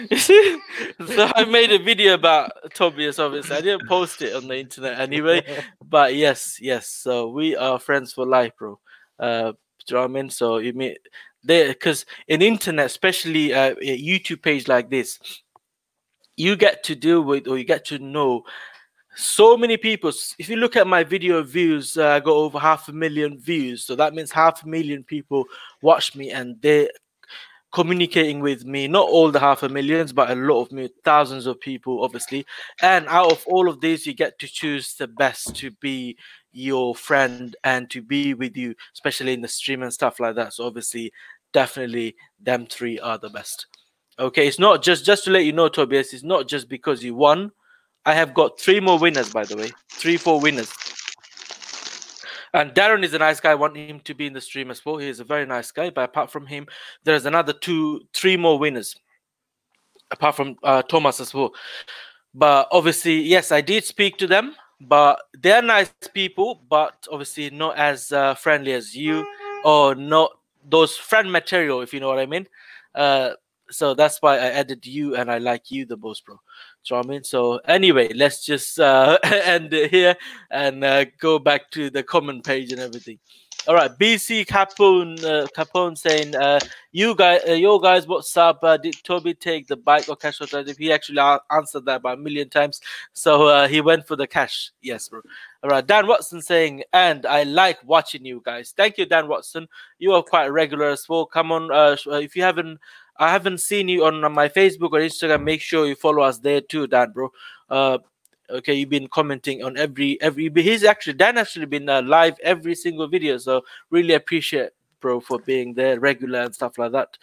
You see, so I made a video about Tobias. Obviously, I didn't post it on the internet anyway. But yes, yes. So we are friends for life, bro. Uh, do you know what I mean? So you mean there because in internet, especially uh, a YouTube page like this, you get to deal with or you get to know so many people. If you look at my video views, uh, I got over half a million views. So that means half a million people watch me, and they communicating with me not all the half a millions but a lot of me thousands of people obviously and out of all of these you get to choose the best to be your friend and to be with you especially in the stream and stuff like that so obviously definitely them three are the best okay it's not just just to let you know tobias it's not just because you won i have got three more winners by the way three four winners and Darren is a nice guy. I want him to be in the stream as well. He is a very nice guy. But apart from him, there's another two, three more winners. Apart from uh, Thomas as well. But obviously, yes, I did speak to them. But they're nice people, but obviously not as uh, friendly as you, or not those friend material, if you know what I mean. Uh, so that's why I added you, and I like you the most, bro. Do I mean? So anyway, let's just uh, end it here and uh, go back to the comment page and everything. All right, BC Capone uh, Capone saying, uh, "You guys, uh, yo guys, what's up? Uh, did Toby take the bike or cash or drive? He actually answered that about a million times, so uh, he went for the cash. Yes, bro. All right, Dan Watson saying, and I like watching you guys. Thank you, Dan Watson. You are quite regular as well. Come on, uh, uh, if you haven't, I haven't seen you on uh, my Facebook or Instagram. Make sure you follow us there too, Dan, bro. Uh, okay you've been commenting on every every he's actually dan actually been uh, live every single video so really appreciate bro for being there regular and stuff like that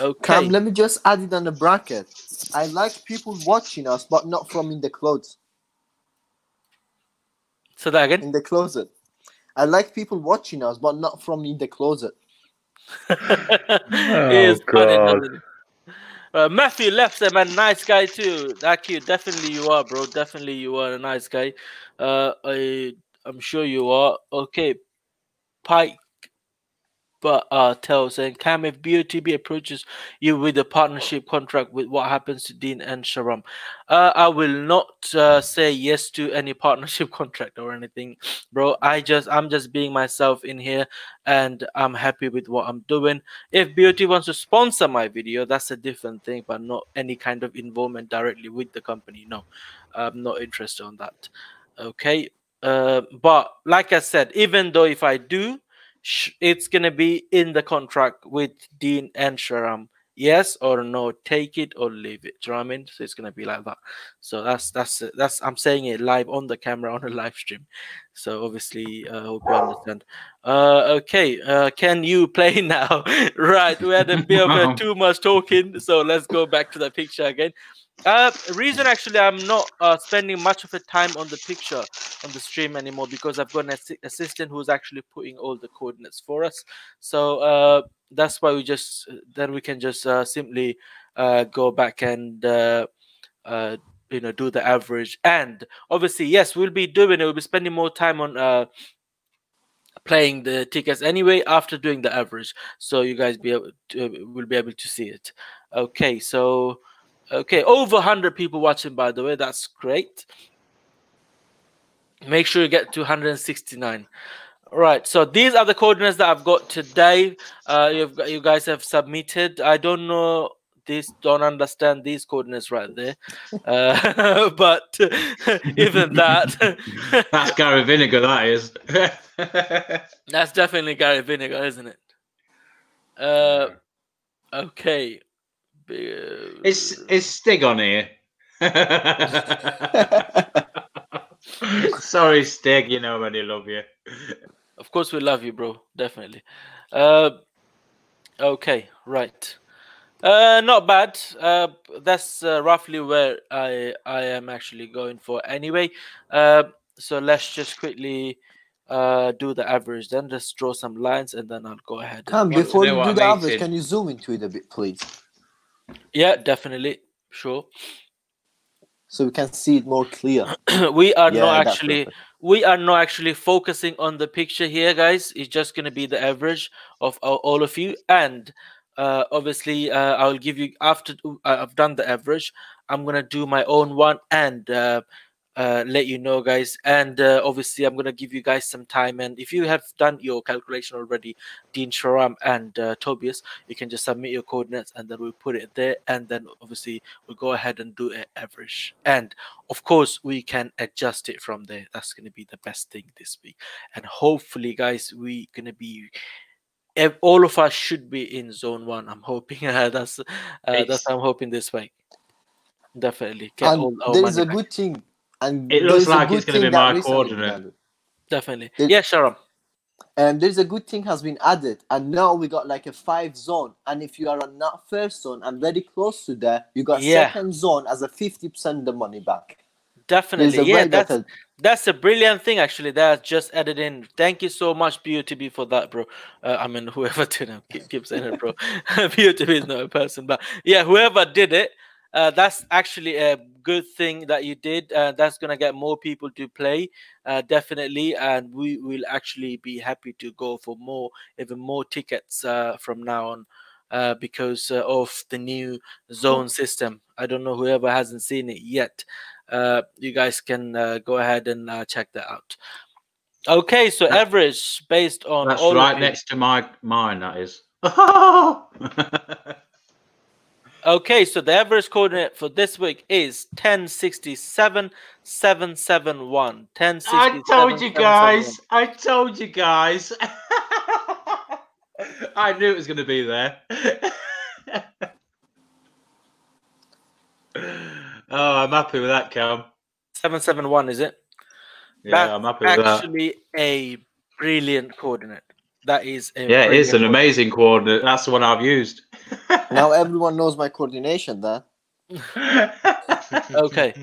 okay Kam, let me just add it on the bracket. I like people watching us, but not from in the clothes, so that again in the closet. I like people watching us, but not from in the closet. he is funny, doesn't he? Uh, Matthew left them nice guy too. That cute. Definitely you are, bro. Definitely you are a nice guy. Uh, I I'm sure you are. Okay, Pike. But uh, tells and Kam, if BOTB approaches you with a partnership contract, with what happens to Dean and Sharam? Uh, I will not uh, say yes to any partnership contract or anything, bro. I just I'm just being myself in here, and I'm happy with what I'm doing. If BOT wants to sponsor my video, that's a different thing, but not any kind of involvement directly with the company. No, I'm not interested on that. Okay. Uh, but like I said, even though if I do, it's gonna be in the contract with Dean and Sharam yes or no, take it or leave it. Do you know what I mean? So it's gonna be like that. So that's that's that's I'm saying it live on the camera on a live stream. So obviously, uh, hope you understand. Uh, okay, uh, can you play now? right, we had a bit of a too much talking, so let's go back to the picture again. Uh, reason actually I'm not uh, spending much of the time on the picture on the stream anymore because I've got an assi- assistant who's actually putting all the coordinates for us. So uh, that's why we just then we can just uh, simply uh, go back and uh, uh, you know do the average. And obviously, yes, we'll be doing it. We'll be spending more time on uh, playing the tickets anyway after doing the average, so you guys be able to, will be able to see it. Okay, so. Okay, over 100 people watching, by the way. That's great. Make sure you get to 169. All right, so these are the coordinates that I've got today. Uh, you've got, you guys have submitted. I don't know this, don't understand these coordinates right there. Uh, but even that, That's Gary Vinegar, that is. that's definitely Gary Vinegar, isn't it? Uh, okay. Is is Stig on here? Sorry, Stig. You know I really love you. Of course, we love you, bro. Definitely. Uh, okay, right. Uh, not bad. Uh, that's uh, roughly where I I am actually going for anyway. Uh, so let's just quickly uh do the average. Then just draw some lines, and then I'll go ahead. Come before you do the average, it? can you zoom into it a bit, please, Yeah, definitely. Sure. so we can see it more clear? we are Yeah, not actually we are not actually focusing on the picture here guys it's just going to be the average of all, all of you and uh obviously uh, i'll give you after uh, i've done the average i'm going to do my own one and uh, uh let you know guys. And uh, obviously i'm going to give you guys some time. And if you have done your calculation already dean sharam and uh, tobias you can just submit your coordinates and then we'll put it there. And then obviously we'll go ahead and do an average. And of course we can adjust it from there. That's going to be the best thing this week. And hopefully guys we're going to be ev- all of us should be in zone one. I'm hoping uh, that's uh, that's i'm hoping this week. Definitely. Get And there is a back. good thing, and It looks like it's gonna be that my recently coordinate. definitely It- yeah Sharam Um, there's a good thing has been added, and now we got like a five zone. And if you are on that first zone and very close to there, you got Yeah. second zone as a fifty percent the money back. Definitely yeah way that's better. That's a brilliant thing, actually. That's just added in. Thank you so much, BOTB, for that, bro. Uh, I mean, whoever did it, keep, keep saying it, bro. BOTB is not a person, but yeah, whoever did it, uh, that's actually a good thing that you did. Uh, that's gonna get more people to play, uh, definitely, and we will actually be happy to go for more, even more tickets uh, from now on. Uh, because uh, of the new zone system, I don't know whoever hasn't seen it yet uh, you guys can uh, go ahead and uh, check that out. Okay, so That- average based on That's all right next to my mine. That is. Okay, so the average coordinate for this week is 1067 771. 1067 I told you guys. I told you guys. I knew it was going to be there. oh, I'm happy with that, Kam. 771, is it? Yeah, I'm happy with that. Actually, a brilliant coordinate. That is a Yeah, it is an brilliant amazing coordinate. That's the one I've used. Now everyone knows my coordination there. okay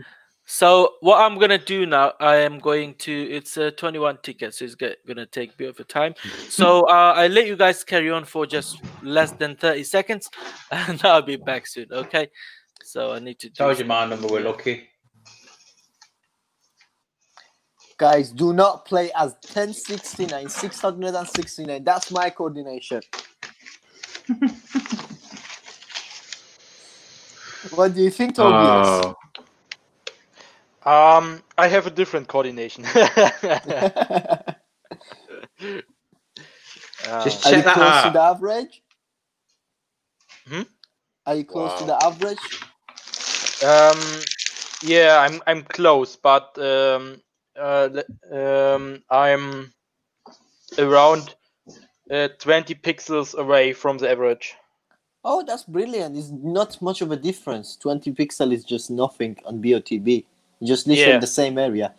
so what i'm gonna do now i am going to it's a 21 tickets so it's get, gonna take a bit of a time so uh, i let you guys carry on for just less than 30 seconds and i'll be back soon okay so i need to do Told you my number. We're lucky. Guys, do not play as 1069, 669. That's my coordination. What do you think, Tobias? Oh, Um, I have a different coordination. Uh, Just Are you check that close to the average? Hmm? Are you close to the average? um, yeah, I'm I'm close, but um, uh, um, I'm around uh, 20 pixels away from the average. Oh, that's brilliant. It's not much of a difference. 20 pixel is just nothing on BOTB. Just literally Yeah. the same area.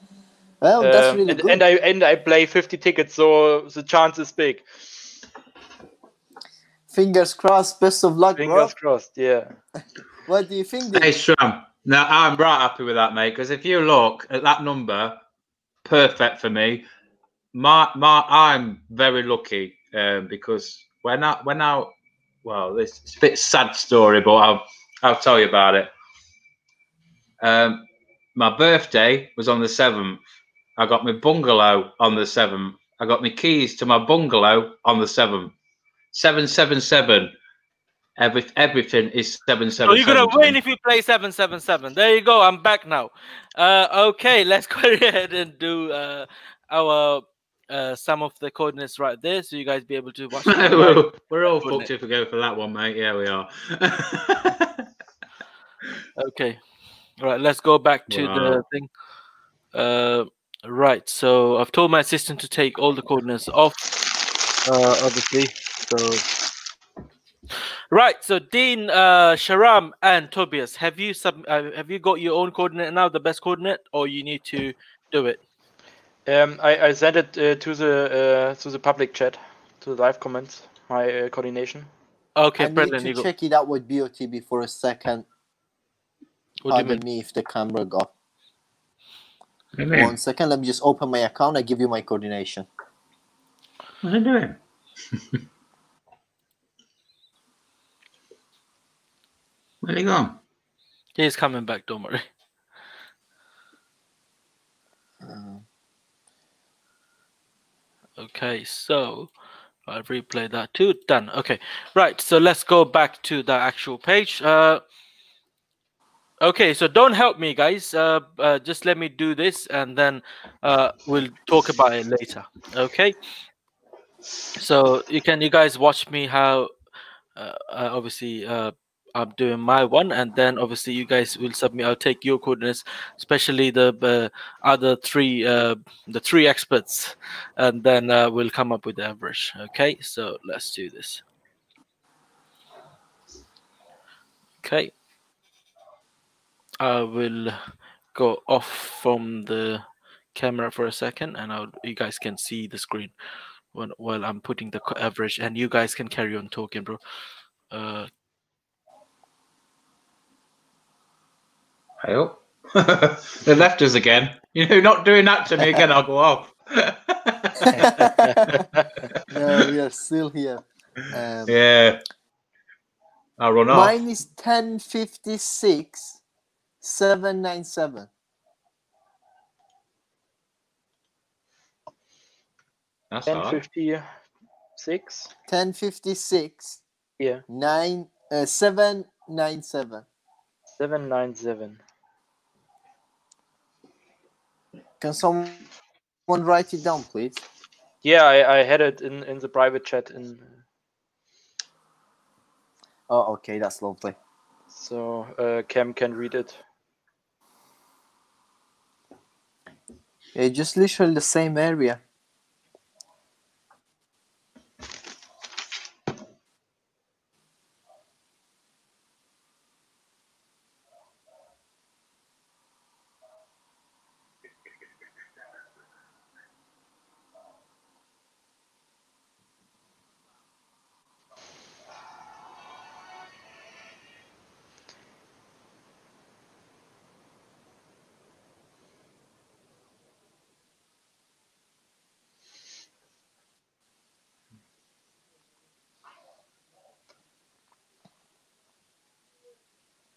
Well, that's Um, really and, good. and I and I play 50 tickets, so the chance is big. Fingers crossed. Best of luck, Fingers bro. crossed. Yeah. What do you think? Hey, Dave? Strum. Now I'm right happy with that, mate. Because if you look at that number, perfect for me. My, my, I'm very lucky um, because when I, when I, well, this it's a bit sad story, but I'll, I'll tell you about it. Um, my birthday was on the seventh. I got my bungalow on the seventh. I got my keys to my bungalow on the seventh. Seven seven seven. Every, everything is seven seven. So you're gonna win if you play seven seven seven. There you go. I'm back now. Uh, okay, let's go ahead and do uh, our uh, some of the coordinates right there, so you guys be able to watch. we're, we're all fucked if we go for that one, mate. Yeah, we are. Okay. Right, let's go back to the thing. Uh, right, so I've told my assistant to take all the coordinates off, uh, obviously. So, right, so Dean, uh, Sharam, and Tobias, have you sub- uh, have you got your own coordinate now, the best coordinate, or you need to do it? Um, I, I sent it uh, to the uh, to the public chat, to the live comments. My uh, coordination. Okay, I need Brendan, to you go. check it out with BOTB for a second. What do you mean? me if the camera go. What are you doing? One second, let me just open my account. I give you my coordination. What are you doing? Where are you gone? He's coming back. Don't worry. Okay, so I'll replay that too. Done. Okay, right. So let's go back to the actual page. Uh, okay, so don't help me, guys. Uh, uh, just let me do this, and then uh, we'll talk about it later. Okay. So you can, you guys, watch me how. Uh, uh, obviously, uh, I'm doing my one, and then obviously you guys will submit. I'll take your coordinates, especially the uh, other three, uh, the three experts and then uh, we'll come up with the average. Okay, so let's do this. Okay, I will go off from the camera for a second, and I'll, you guys can see the screen when, while I'm putting the average, and you guys can carry on talking, bro. Hey up. they left us again. You know, not doing that to me again, I'll go off. no, we are still here. Um, yeah. I'll run off. Mine is 1056 797. That's 1056. 1056 Yeah. 9 uh, 797. 797. Can someone write it down, please? Yeah, I, I had it in, in the private chat in Oh, okay, that's lovely. so uh, Kam can read it. It's just literally the same area.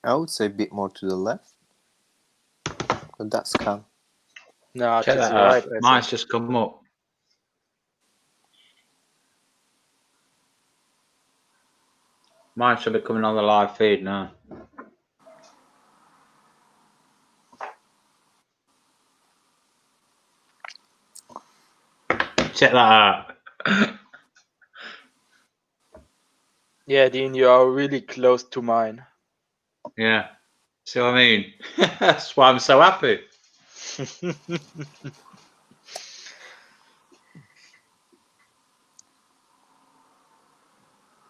I would say a bit more to the left. But that's calm. No, Check that right. out. I. Mine's just come up. Mine should be coming on the live feed now. Check that out. Yeah, Dean, you are really close to mine. Yeah. See what I mean? That's why I'm so happy.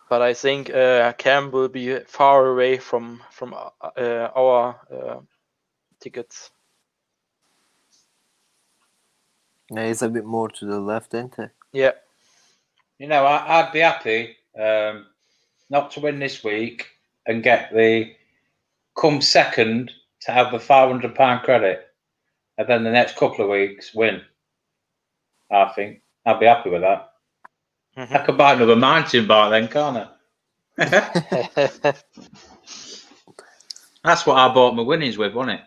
but I think uh, Kam will be far away from from uh, uh, our uh, tickets. Yeah, he's a bit more to the left, isn't he? Yeah. You know, I, I'd be happy um, not to win this week and get the come second to have the five hundred pound credit, and then the next couple of weeks win. I think I'd be happy with that. I could buy another mountain bike then, can't I? That's what I bought my winnings with, wasn't it?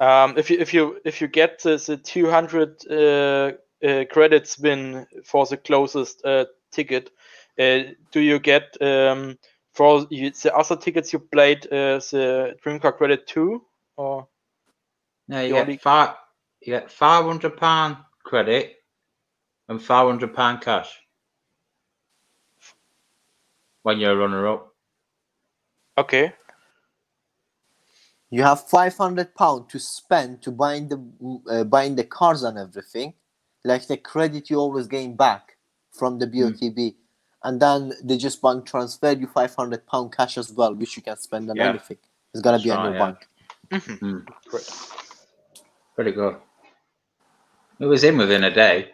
um, if you if you if you get the, the 200 uh, uh, credits win for the closest uh, ticket, uh, do you get um, for you, the other tickets you played uh, the dream car credit too, or No, you You only- get five. You get five hundred pound credit and five hundred pound cash when you're a runner up. okay? You have five hundred pound to spend to buying the uh, buying the cars and everything, like the credit you always gain back from the BOTB, and then they just bank transfer you five hundred pound cash as well, which you can spend on Yeah. anything. It's gonna be That's on your yeah. bank. Mm, Great. pretty good. It was in within a day.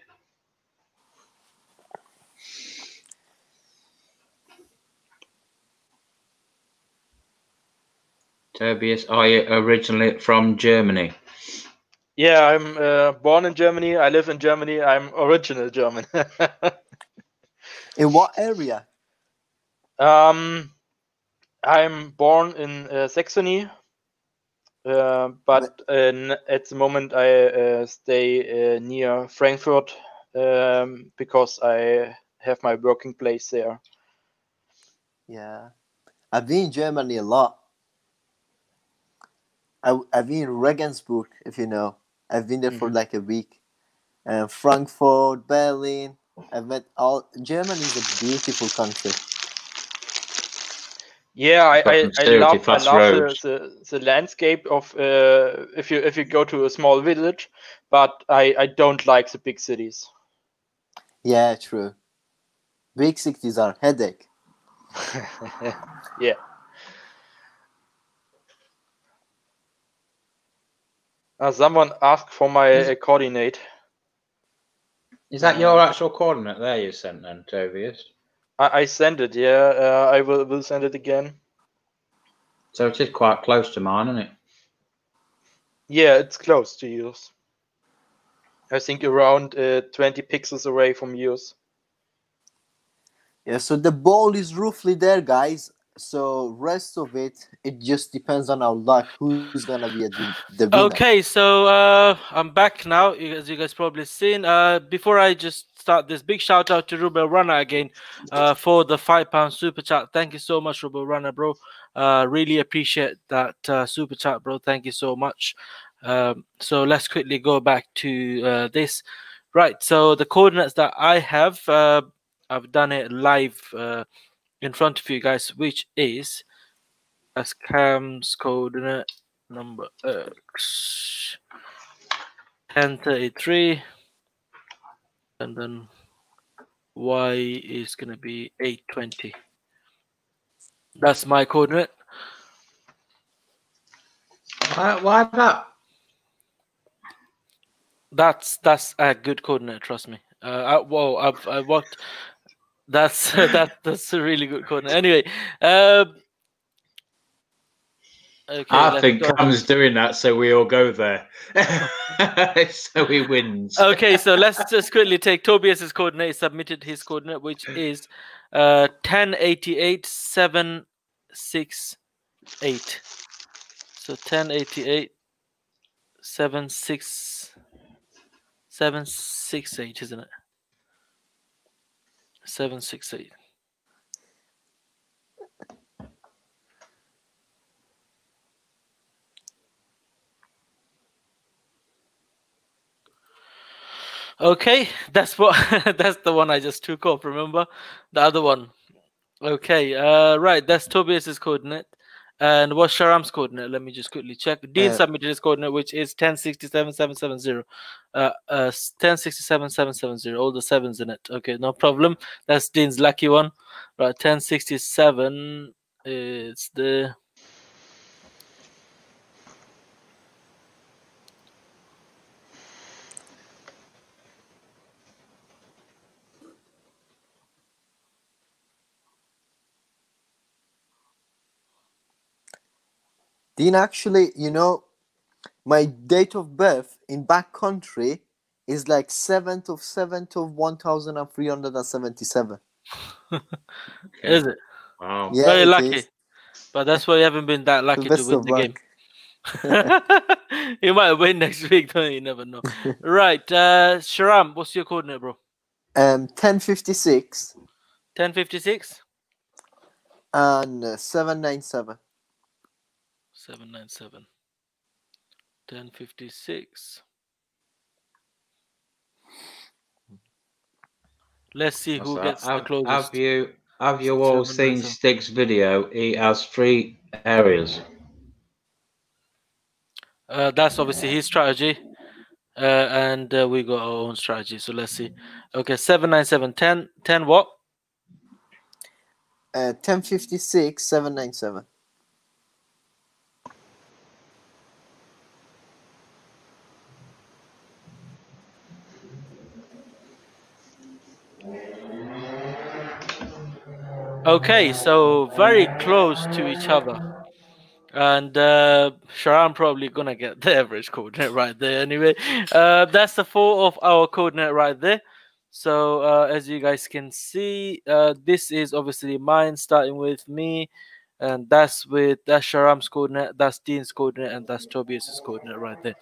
Tobias, are you originally from Germany? Yeah, I'm uh, born in Germany. I live in Germany. I'm original German. In what area? um, I'm born in uh, Saxony, uh, but uh, at the moment I uh, stay uh, near Frankfurt um, because I have my working place there. Yeah, I've been in Germany a lot. I, I've been in Regensburg, if you know. I've been there for like a week. Uh, Frankfurt, Berlin. I've met all. Germany is a beautiful country. Yeah, I, I, I love, I love the, the, the landscape of uh, if you if you go to a small village, but I, I don't like the big cities. Yeah, true. Big cities are headache. yeah. Uh, someone asked for my uh, coordinate. Is that your actual coordinate there you sent then, Tobias? I, I sent it. Yeah, uh, I will will send it again. So it is quite close to mine, isn't it? Yeah, it's close to yours. I think around uh, 20 pixels away from yours. Yeah, so the ball is roughly there, guys. So rest of it, it just depends on our luck. Who's gonna be the, the winner? Okay, so uh, I'm back now, as you guys probably seen. Uh, before I just start this, big shout out to Ruben Runner again uh, for the five pound super chat. Thank you so much, Ruben Runner, bro. Uh, really appreciate that uh, super chat, bro. Thank you so much. Um, so let's quickly go back to uh, this. Right, so the coordinates that I have, uh, I've done it live uh, in front of you guys, which is a scam's coordinate number X 1033 and then Y is gonna be 820. That's my coordinate. Why, why that? That's that's a good coordinate, trust me. Uh, I, whoa, I've I worked. That's that that's a really good coordinate. Anyway, um, okay. I think go. Kam's doing that so we all go there. so he wins. okay, so let's just quickly take Tobias's coordinate. He submitted his coordinate, which is uh 1088 768. So 1088 76 768, isn't it? 768. Okay, that's what that's the one I just took off. Remember the other one? Okay, uh, right. That's Tobias's coordinate, And what's Sharam's coordinate? Let me just quickly check. Dean Uh, submitted his coordinate, which is 1067,770. Uh, uh, 1067,770. All the sevens in it. Okay, no problem. That's Dean's lucky one. Right, 1067 is the. Dean, actually, you know, my date of birth in back country is like 7th of 7th of 1377. Is it? Wow. Yeah, Very it lucky. is. But that's why you haven't been that lucky to win of the game. you might win next week, don't you? You never know. right, uh, Sharam, what's your coordinate, bro? Um, 1056 1056? and uh, 797. 797. 1056. Let's see who What's gets that? the have, closest. have you have you all seen minutes. Stig's video? He has three areas. Uh, that's obviously his strategy. Uh, and uh, we got our own strategy. So let's see. Okay, 797. 10, 10 what? Uh, 1056, 797. Okay, so very close to each other. And uh Sharam probably gonna get the average coordinate right there anyway. Uh that's the four of our coordinate right there. So uh as you guys can see, uh this is obviously mine starting with me, and that's with that's Sharam's coordinate, that's Dean's coordinate, and that's Tobias's coordinate right there.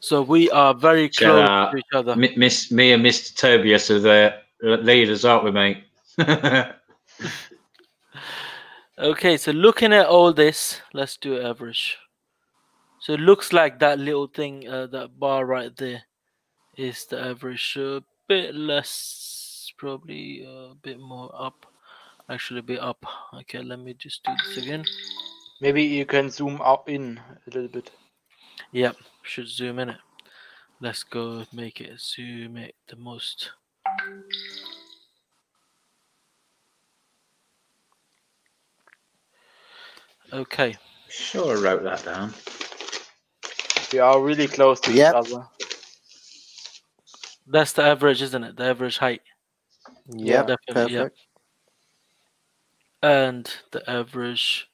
So we are very close to each other. Mi- Miss me and Mr. Tobias are the leaders, aren't we, mate? Okay, so looking at all this, let's do average. So it looks like that little thing, uh, that bar right there, is the average. A bit less, probably a bit more up. Actually, a bit up. Okay, let me just do this again. Maybe you can zoom out in a little bit. Yep, should zoom in it. Let's go make it zoom it the most. Okay, sure, I wrote that down. We are really close to Yep. each other. that's the average, isn't it? The average height. Yeah, definitely, yeah. perfect. and the average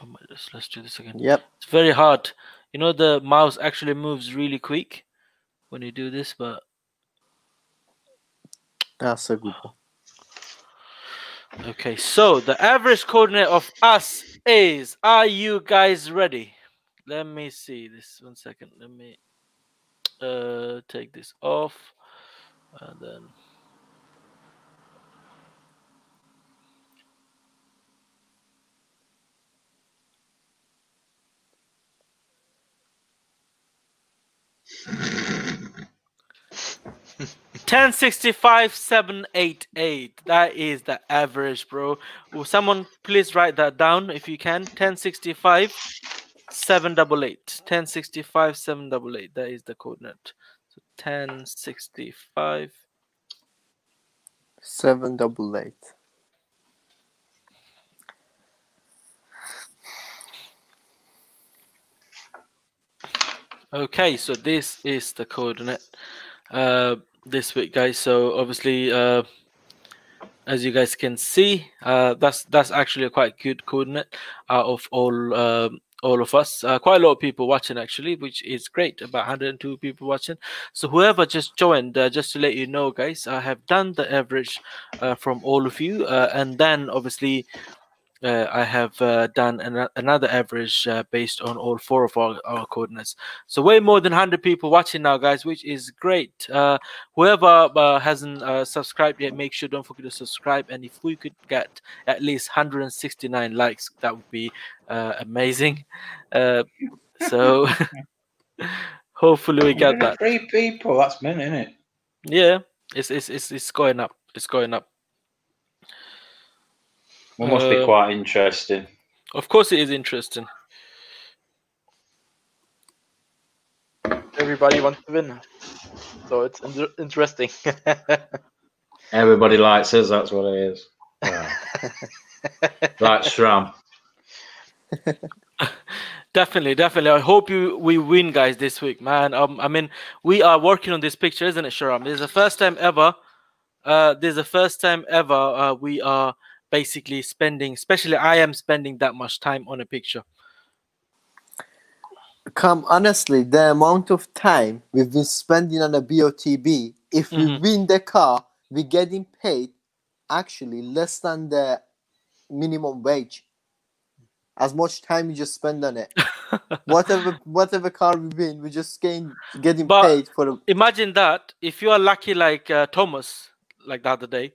oh my let's, let's do this again Yep. it's very hard you know the mouse actually moves really quick when you do this but That's a good one. okay so the average coordinate of us is are you guys ready let me see this one second let me uh take this off and then Ten sixty five seven eight eight. That is the average, bro. Will someone please write that down if you can? Ten sixty five seven double eight. Ten sixty five seven double eight. That is the coordinate. So ten sixty five. Seven double eight. Okay, so this is the coordinate uh, this week, guys. So obviously, uh, as you guys can see, uh, that's that's actually a quite good coordinate out of all um, all of us. Uh, quite a lot of people watching actually, which is great. About 102 people watching. So whoever just joined, uh, just to let you know, guys, I have done the average uh, from all of you, uh, and then obviously uh, I have uh, done an- another average uh, based on all four of our, our coordinates. So way more than 100 people watching now, guys, which is great. Uh, whoever uh, hasn't uh, subscribed yet, make sure don't forget to subscribe. And if we could get at least 169 likes, that would be uh, amazing. Uh, so hopefully we get that. Three people. That's mint, isn't it? Yeah, it's it's it's, it's going up. It's going up. Well, must be Uh, quite interesting. Of course, it is interesting. Everybody wants to win, so it's inter- interesting. Everybody likes us. That's what it is. Yeah. like Sharam. Definitely, definitely. I hope you we win, guys, this week, man. Um, I mean, we are working on this picture, isn't it, Sharam? This is the first time ever. Uh, this is the first time ever uh, we are basically spending, especially I am spending that much time on a picture. Come honestly, the amount of time we've been spending on a BOTB, if we Mhm. win the car, we're getting paid actually less than the minimum wage. As much time you just spend on it. whatever whatever car we win, we're just getting getting But- paid for Imagine that if you are lucky, like uh, Thomas, like the other day,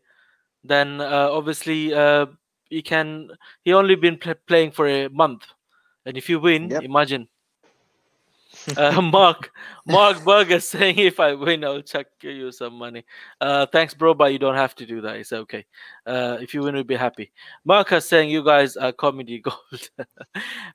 then uh, obviously uh, he can. He only been pl- playing for a month, and if you win, Yep. imagine. Uh, Mark, Mark Berger saying, "If I win, I'll chuck you some money." Uh, thanks, bro, but you don't have to do that. It's okay. Uh, if you win, we'll be happy. Marcus saying, "You guys are comedy gold."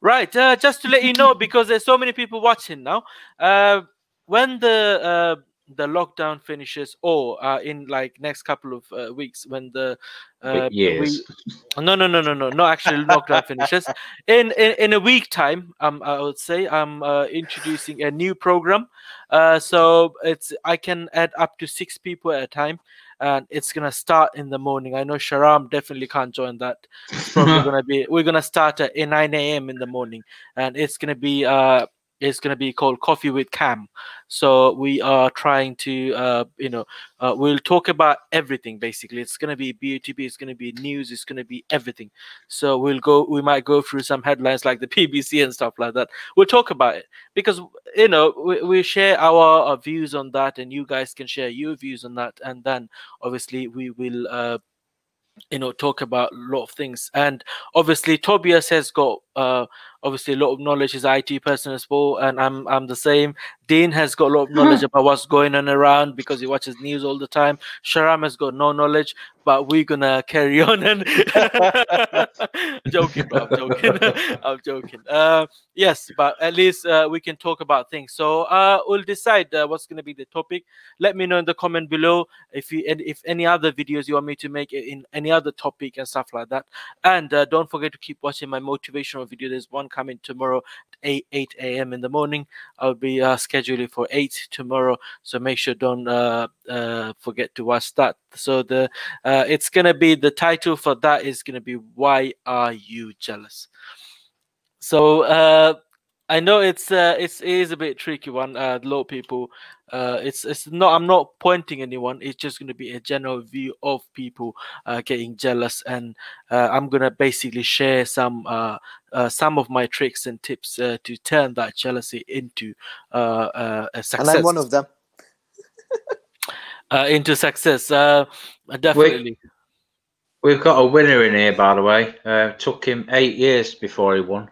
right. Uh, just to let you know, because there's so many people watching now. Uh, when the uh, the lockdown finishes, or uh, in like next couple of uh, weeks, when the uh, years. we, no, no, no, no, no, not actually lockdown finishes. In, in in a week time, um, I would say I'm uh, introducing a new program. Uh, so it's I can add up to six people at a time, and it's gonna start in the morning. I know Sharam definitely can't join that. It's probably gonna be we're gonna start at 9 a.m. in the morning, and it's gonna be uh it's gonna be called Coffee with Kam. So we are trying to uh you know uh, we'll talk about everything basically. It's gonna be BOTB, it's gonna be news, it's gonna be everything. So we'll go we might go through some headlines like the BBC and stuff like that. We'll talk about it because you know we, we share our uh, views on that and you guys can share your views on that and then obviously we will uh you know talk about a lot of things. And obviously tobias has got uh obviously a lot of knowledge. As it person as well and i'm i'm the same dean has got a lot of knowledge about what's going on around because he watches news all the time. Sharam has got no knowledge but we're gonna carry on and joking bro, i'm joking. I'm joking. Uh yes but at least uh, we can talk about things. So uh we'll decide uh, what's gonna be the topic. Let me know in the comment below if you and if any other videos you want me to make in any other topic and stuff like that. And uh, don't forget to keep watching my motivational video. There's one coming tomorrow at 8 8 a.m in the morning. I'll be uh, scheduling for 8 tomorrow so make sure don't uh, uh, forget to watch that so the uh, it's gonna be the title for that is gonna be why are you jealous so uh I know it's uh, it's it is a bit tricky one. Uh, a lot of people, uh, it's it's not. I'm not pointing anyone. It's just going to be a general view of people uh, getting jealous, and uh, I'm gonna basically share some uh, uh, some of my tricks and tips uh, to turn that jealousy into uh, uh, a and success. I'm one of them. uh, into success. Uh, definitely. We've got a winner in here, by the way. Uh, took him eight years before he won.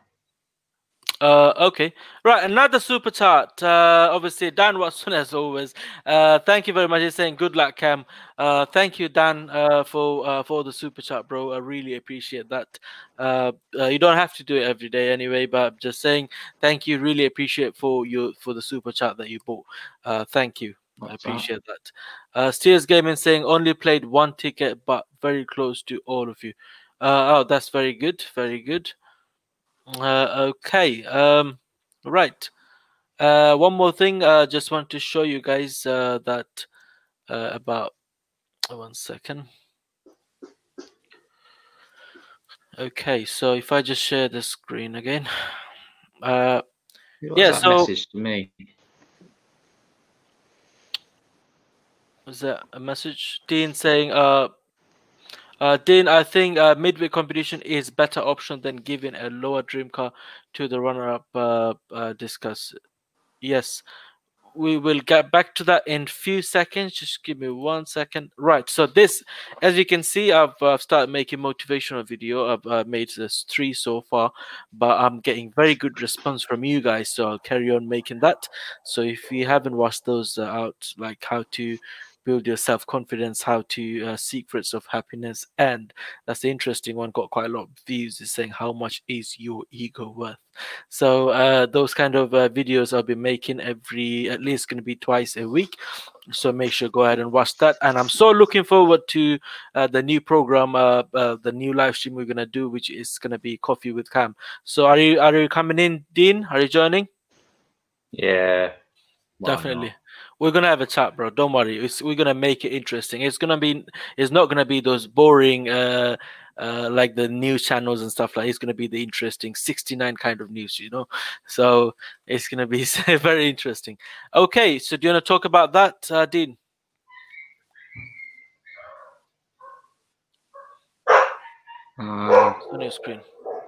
Uh, okay, right. Another super chat. Uh, obviously, Dan Watson, as always. Uh, thank you very much. He's saying good luck, Kam. Uh, thank you, Dan, uh, for uh, for the super chat, bro. I really appreciate that. Uh, uh, you don't have to do it every day anyway, but just saying thank you. Really appreciate for you for the super chat that you bought. Uh, thank you. I appreciate that. Uh, Steers Gaming saying only played one ticket, but very close to all of you. Uh, oh, that's very good. Very good. Uh, okay. Um, right. Uh, one more thing. Uh, just want to show you guys uh, that uh, about one second. Okay, so if I just share the screen again. Uh, Yeah, so- message to me. was that a message? Dean saying, uh, Dean, I think uh, midway competition is better option than giving a lower dream car to the runner-up. Uh, uh, discuss. Yes, we will get back to that in few seconds. Just give me one second. Right. So this, as you can see, I've uh, started making motivational video. I've uh, made this three so far, but I'm getting very good response from you guys. So I'll carry on making that. So if you haven't watched those uh, out, like how to build your self confidence, how to uh, secrets of happiness, and that's the interesting one. Got quite a lot of views. Is saying how much is your ego worth. So uh, those kind of uh, videos I'll be making every at least going to be twice a week. So make sure go ahead and watch that. And I'm so looking forward to uh, the new program, uh, uh, the new live stream we're gonna do, which is gonna be coffee with Kam. So are you are you coming in, Dean? Are you joining? Yeah. why Definitely. not? We're gonna have a chat, bro. Don't worry. It's, we're gonna make it interesting. It's gonna be. It's not gonna be those boring, uh, uh, like the news channels and stuff like. It's gonna be the interesting sixty-nine kind of news, you know. So it's gonna be very interesting. Okay, so do you wanna talk about that, uh, Dean? Uh, on your screen?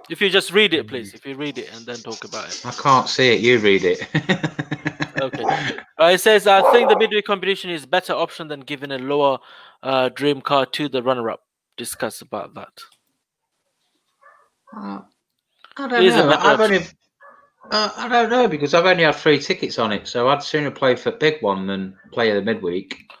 If you just read it, please. If you read it and then talk about it. I can't see it. You read it. Okay. Uh, it says, I think the midweek competition is better option than giving a lower uh, dream car to the runner-up. Discuss about that. Uh, I don't it know. I've only, uh, I don't know because I've only had three tickets on it, so I'd sooner play for big one than play the midweek.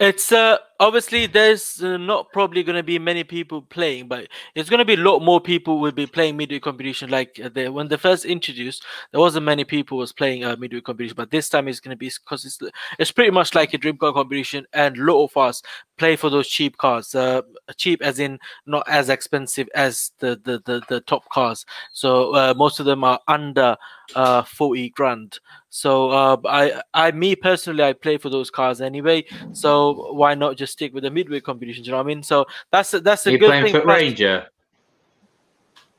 It's uh, obviously there's uh, not probably going to be many people playing, but it's going to be a lot more people will be playing midweek competition. Like uh, they, when they first introduced, there wasn't many people was playing uh, midweek competition, but this time it's going to be because it's it's pretty much like a dream car competition, and a lot of us play for those cheap cars. Uh, cheap as in not as expensive as the the the, the top cars. So uh, most of them are under uh 40 grand. So uh, I I me personally I play for those cars anyway. So why not just stick with the midway competitions? You know what I mean? So that's a, that's Are a you good playing thing. for plus- Ranger?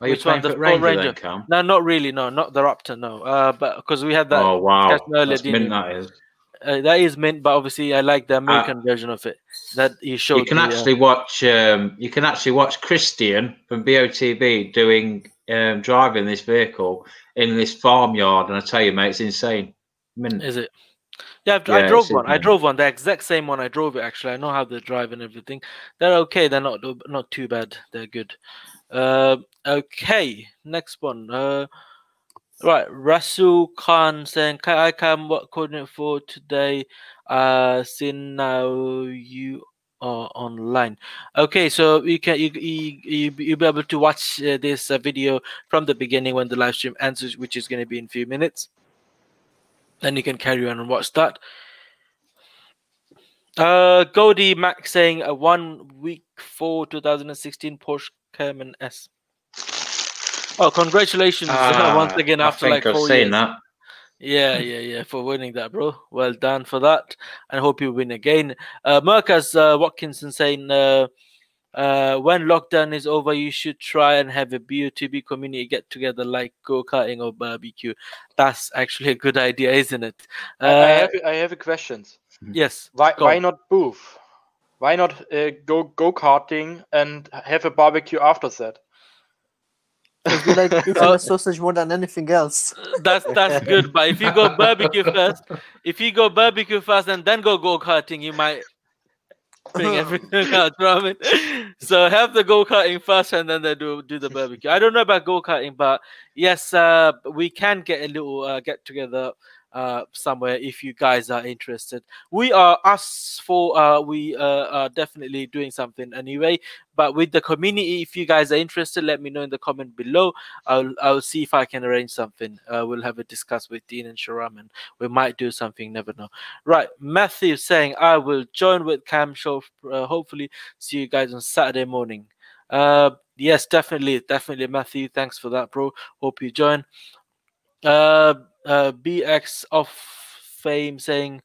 Are you Which one? playing The Ranger, Ranger? then, Kam? No, not really. No, not the Raptor. No, uh, but because we had that. oh wow, earlier, that's mint that is. Uh, that is mint, but obviously I like the American version of it that you showed. You can uh, actually watch. Um, you can actually watch Christian from BOTB doing um, driving this vehicle in this farmyard, and I tell you, mate, it's insane. Mint. Is it? Yeah, I've, I drove one. I drove one. The exact same one. I drove it actually. I know how they drive and everything. They're okay. They're not not too bad. They're good. Uh, okay, next one. Uh, right, Rasul Khan saying, "Can I come? What coordinate for today? Uh, since now you are online. Okay, so you can you you you you'll be able to watch uh, this uh, video from the beginning when the live stream ends, which is going to be in a few minutes." then you can carry on and watch that. Uh, Goldie Mac saying a one week for 2016 Porsche Cayman S. Oh, congratulations once Ah, again after like four years. that. Yeah, yeah, yeah, for winning that, bro. Well done for that, and hope you win again. Uh, Marcus uh, Watkinson saying, uh, uh, when lockdown is over, you should try and have a BOTB community get together like go karting or barbecue. That's actually a good idea, isn't it? I- I Uh, have I have a question. yes. Why go why not booth? Why not uh, go go karting and have a barbecue after that? Because we like eating a sausage more than anything else. That's that's good. But if you go barbecue first, if you go barbecue first and then go go karting, you might bring everything out. You know what I mean? So have the go karting first, and then they do do the barbecue. I don't know about go karting, but yes, uh, we can get a little uh, get together. Uh, somewhere if you guys are interested we are us for uh we uh, are definitely doing something anyway but with the community if you guys are interested let me know in the comment below I'll I'll see if I can arrange something. Uh, we'll have a discuss with Dean and Sharam, and we might do something. Never know. Right, Matthew saying I will join with Kam Show. Uh, hopefully, see you guys on Saturday morning. Uh, yes, definitely, definitely, Matthew. Thanks for that, bro. Hope you join. Uh, uh, BX of Fame saying.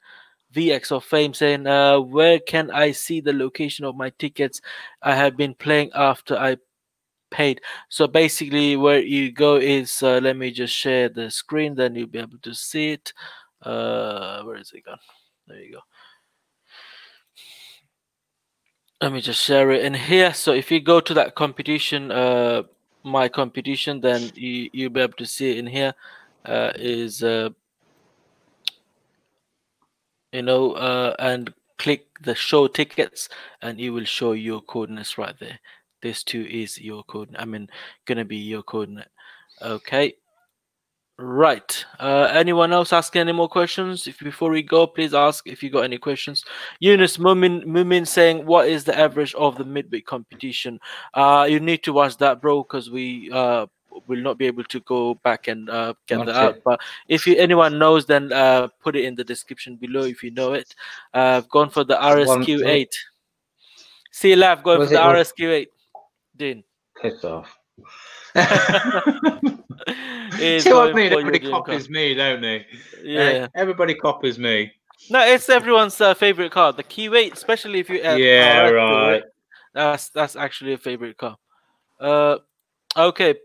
VX of Fame saying, uh, where can I see the location of my tickets? I have been playing after I paid. So basically, where you go is uh, let me just share the screen, then you'll be able to see it. Uh, where is it gone? There you go. Let me just share it in here. So if you go to that competition, uh, my competition, then you you'll be able to see it in here. Uh, is uh, you know, uh, and click the show tickets, and it will show your coordinates right there this too is your coordinate. I mean, gonna be your coordinate. Okay. Right. Uh, anyone else asking any more questions? If before we go, please ask if you got any questions. eunice Mumin Mumin saying, "What is the average of the midweek competition?" Uh, you need to watch that, bro, because we uh will not be able to go back and uh, get that out. But if you anyone knows, then uh, put it in the description below if you know it. Uh, I've gone for the RSQ8. See, laugh going for the RSQ8. Dean. Piss off. See what I mean? Everybody copies me, don't they? Yeah. Uh, everybody copies me. No, it's everyone's uh, favorite car. The Q8, especially if you add yeah, right. That's that's actually a favorite car. Uh, okay.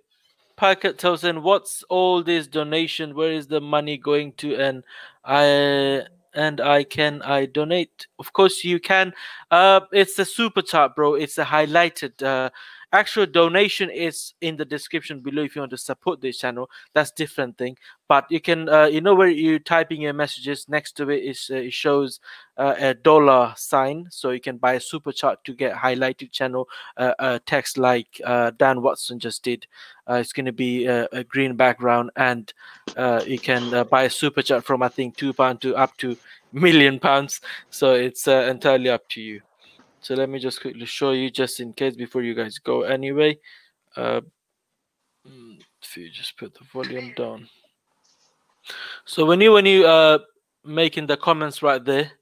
Packet tells in what's all this donation? Where is the money going to? And I and I can I donate? Of course you can. Uh, it's a super chat, bro. It's a highlighted. Uh, actual donation is in the description below if you want to support this channel. That's different thing. But you can uh, you know where you typing your messages next to it is uh, it shows uh, a dollar sign. So you can buy a super chat to get highlighted channel uh, text like uh, dan watson just did. Uh, it's going to be a, a, green background and you can buy a super chat from i think two pound to up to million pounds. So it's entirely up to you so let me just quickly show you just in case before you guys go anyway. Uh, if you just put the volume down. So when you when you uh making the comments right there,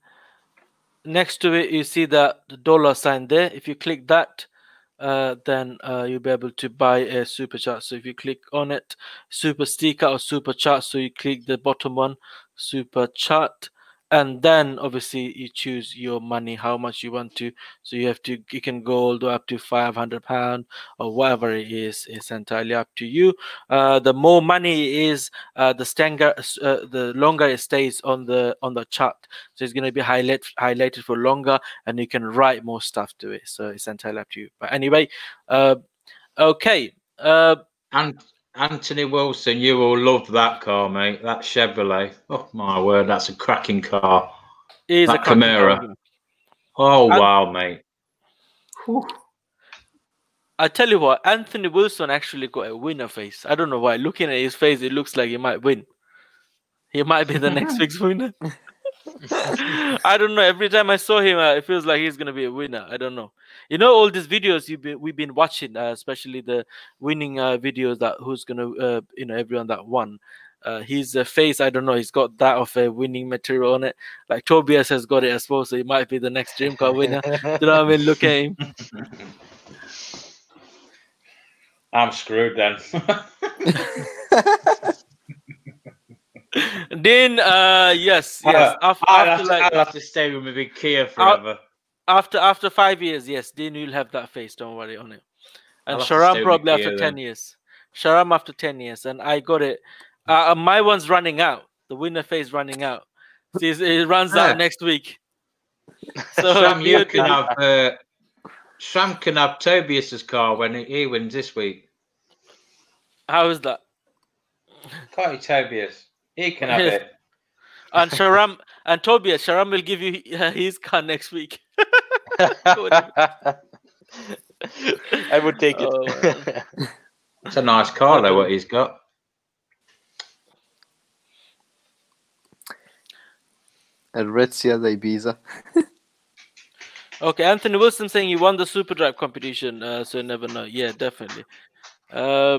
next to it you see that the dollar sign there. If you click that, uh, then uh, you'll be able to buy a super chat. So if you click on it, super sticker or super chat. So you click the bottom one, super chat, and then obviously you choose your money how much you want to. So you have to you can go all the way up to 500 pound or whatever it is. It's entirely up to you. Uh, the more money is uh, the stanger uh, the longer it stays on the on the chart. So it's going to be highlight, highlighted for longer and you can write more stuff to it. So it's entirely up to you. But anyway uh, okay uh, and Anthony Wilson, you will love that car, mate. That Chevrolet. Oh my word, that's a cracking car. It is that a Camaro. Car. Oh and, wow, mate. Whew. I tell you what, Anthony Wilson actually got a winner face. I don't know why. Looking at his face, it looks like he might win. He might be the next week's winner. I don't know. Every time I saw him, uh, it feels like he's gonna be a winner. I don't know. You know, all these videos you've been, we've been watching, uh, especially the winning uh, videos that who's gonna, uh, you know, everyone that won. Uh, his uh, face, I don't know. He's got that of a winning material on it. Like Tobias has got it as well, so he might be the next dream car winner. you know what I mean? Look at him. I'm screwed then. then uh yes yes after, I'll, after, have like, I'll have to stay with my big Kia forever after after five years yes then you'll have that face don't worry on it. And sharam probably after 10 then. years. Sharam after 10 years and i got it. Uh, uh, my one's running out. The winner face running out. See, it runs out next week. So Sham, you can have uh, Sham can have Tobias's car when he wins this week. How is that? Can't you, Tobias? He can have it. And Sharam and Tobias, Sharam will give you his car next week. I would take it. Oh, it's a nice car though, what he's got. A Rezia the Ibiza. okay, Anthony Wilson saying he won the Super Drive competition, uh, so you never know. Yeah, definitely. Uh,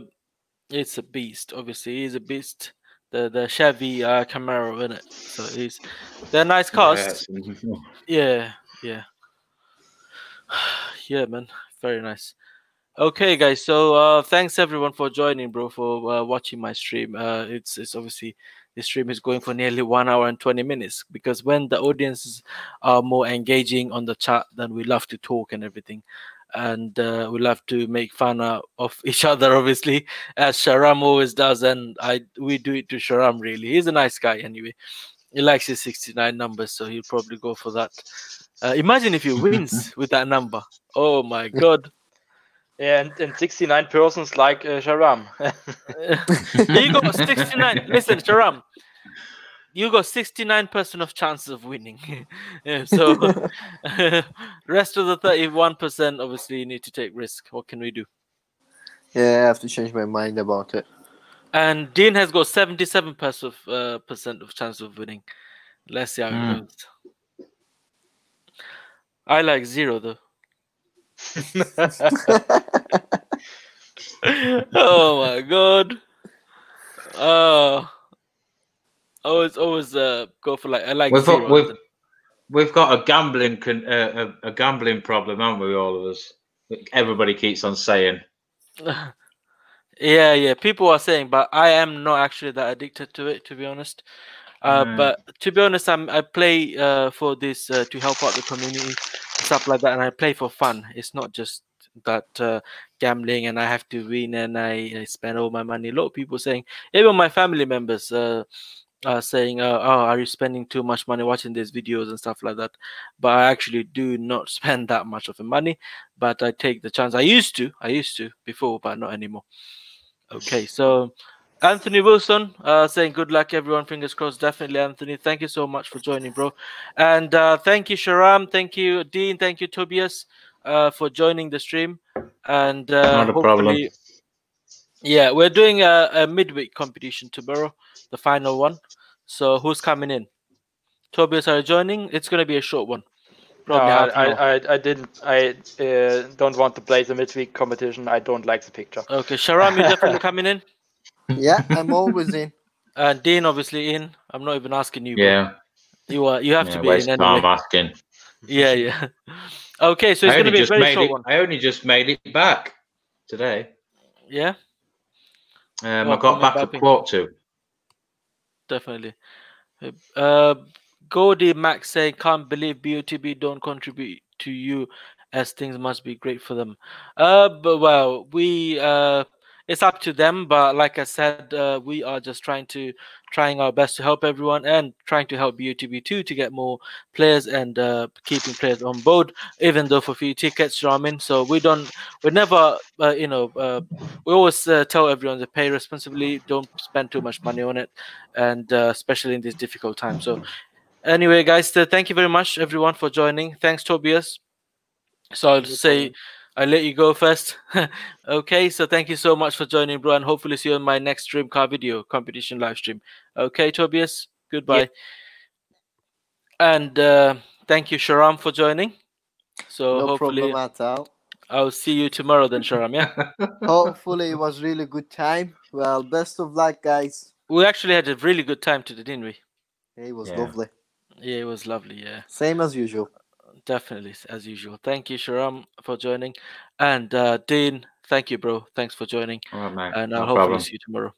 it's a beast. Obviously, he's a beast the the Chevy uh, Camaro in it. So he's they're nice cars. Yeah, yeah, yeah, man. Very nice. Okay, guys. So uh, thanks everyone for joining, bro, for uh, watching my stream. Uh, it's it's obviously the stream is going for nearly one hour and 20 minutes because when the audiences are more engaging on the chat then we love to talk and everything and uh, we love to make fun of each other, obviously, as Sharam always does, and I we do it to Sharam. Really, he's a nice guy anyway. He likes his 69 numbers, so he'll probably go for that. Uh, imagine if he wins with that number. Oh my god. Yeah, and, and 69 persons like uh, Sharam. he got 69. Listen, Sharam, you got 69% of chances of winning. yeah, so rest of the 31% obviously you need to take risk. What can we do? Yeah, I have to change my mind about it. And Dean has got 77 percent of, uh, percent of chance of winning. Let's see how Mm. it goes. I like zero though. oh my god. Uh always always uh go for like I like We've got, we've, we've got a gambling con, uh, a, a gambling problem, haven't we? All of us. Everybody keeps on saying. yeah, yeah. People are saying, but I am not actually that addicted to it, to be honest. Uh, Mm. But to be honest, I'm I play uh, for this uh, to help out the community, stuff like that, and I play for fun. It's not just that uh, gambling and I have to win and I, I spend all my money. A lot of people saying, even my family members, uh, are saying, uh, "Oh, are you spending too much money watching these videos and stuff like that?" But I actually do not spend that much of the money. But I take the chance. I used to, I used to before, but not anymore. Okay, so Anthony Wilson uh, saying good luck, everyone. Fingers crossed. Definitely, Anthony. Thank you so much for joining, bro. And uh, thank you, Sharam. Thank you, Dean. Thank you, Tobias, uh, for joining the stream. And uh, Not a problem. Yeah, we're doing a, a midweek competition tomorrow, the final one. So who's coming in? Tobias, are you joining? It's going to be a short one. No, Probably half an I. I, I, I didn't. I uh, don't want to play the midweek competition. I don't like the picture. Okay, Sharam, you definitely coming in. yeah, I'm always in. And Dean, obviously in. I'm not even asking you. Yeah. You are. You have yeah to be waste in I'm asking. Yeah, yeah. Okay, so it's going to be a very short it. one. I only just made it back today. Yeah, Um, Oh, I got from back to Mbappe. quote two. Definitely. Uh, Gordy Max saying, "Can't believe BOTB don't contribute to you, as things must be great for them." Uh, but well, we uh, it's up to them. But like I said, uh, we are just trying to trying our best to help everyone and trying to help BOTB too to get more players and uh, keeping players on board. Even though for few tickets, you know I mean. So we don't, we never, uh, you know, uh, we always uh, tell everyone to pay responsibly. Don't spend too much money on it, and uh, especially in this difficult time. So anyway, guys, uh, thank you very much everyone for joining. Thanks, Tobias. So I'll say. Problem. I'll let you go first. okay, so thank you so much for joining, bro, and hopefully see you on my next stream car video competition live stream. Okay, Tobias, goodbye. And uh, thank you, Sharam, for joining. So No hopefully problem at all. I'll see you tomorrow then, Sharam. Yeah, Hopefully, it was really good time. Well, best of luck, guys. we actually had a really good time today, didn't we? Yeah, It was Yeah. lovely. Yeah, it was lovely. Yeah. Same as usual. Definitely, as usual. Thank you, Sharam, for joining. And uh, Dean, thank you, bro. Thanks for joining. All right, mate. And no I'll hopefully problem. see you tomorrow.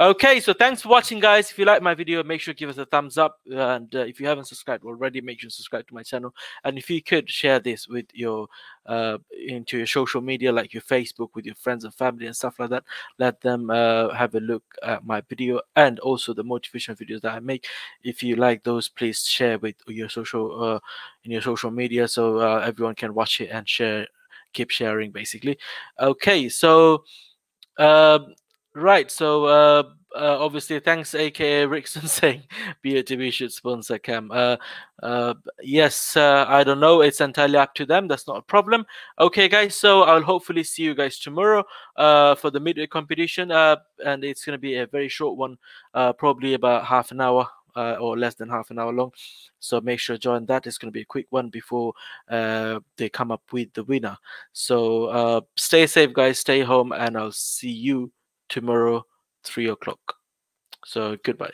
Okay, so thanks for watching, guys. If you like my video, make sure to give us a thumbs up. And uh, if you haven't subscribed already, make sure to subscribe to my channel. And if you could share this with your uh, into your social media, like your Facebook, with your friends and family and stuff like that, let them uh, have a look at my video and also the motivation videos that I make. If you like those, please share with your social uh, in your social media so uh, everyone can watch it and share. Keep sharing, basically. Okay, so. Um, Right. So uh, uh, obviously, thanks, aka Rickson, saying BOTB should sponsor Kam. Uh, uh, yes, I don't know. It's entirely up to them. That's not a problem. Okay, guys. So I'll hopefully see you guys tomorrow uh, for the midweek competition. Uh, and it's going to be a very short one, uh, probably about half an hour. Or less than half an hour long, so make sure join that. It's going to be a quick one before uh, they come up with the winner. So uh, stay safe, guys. Stay home, and I'll see you tomorrow, three o'clock. So goodbye.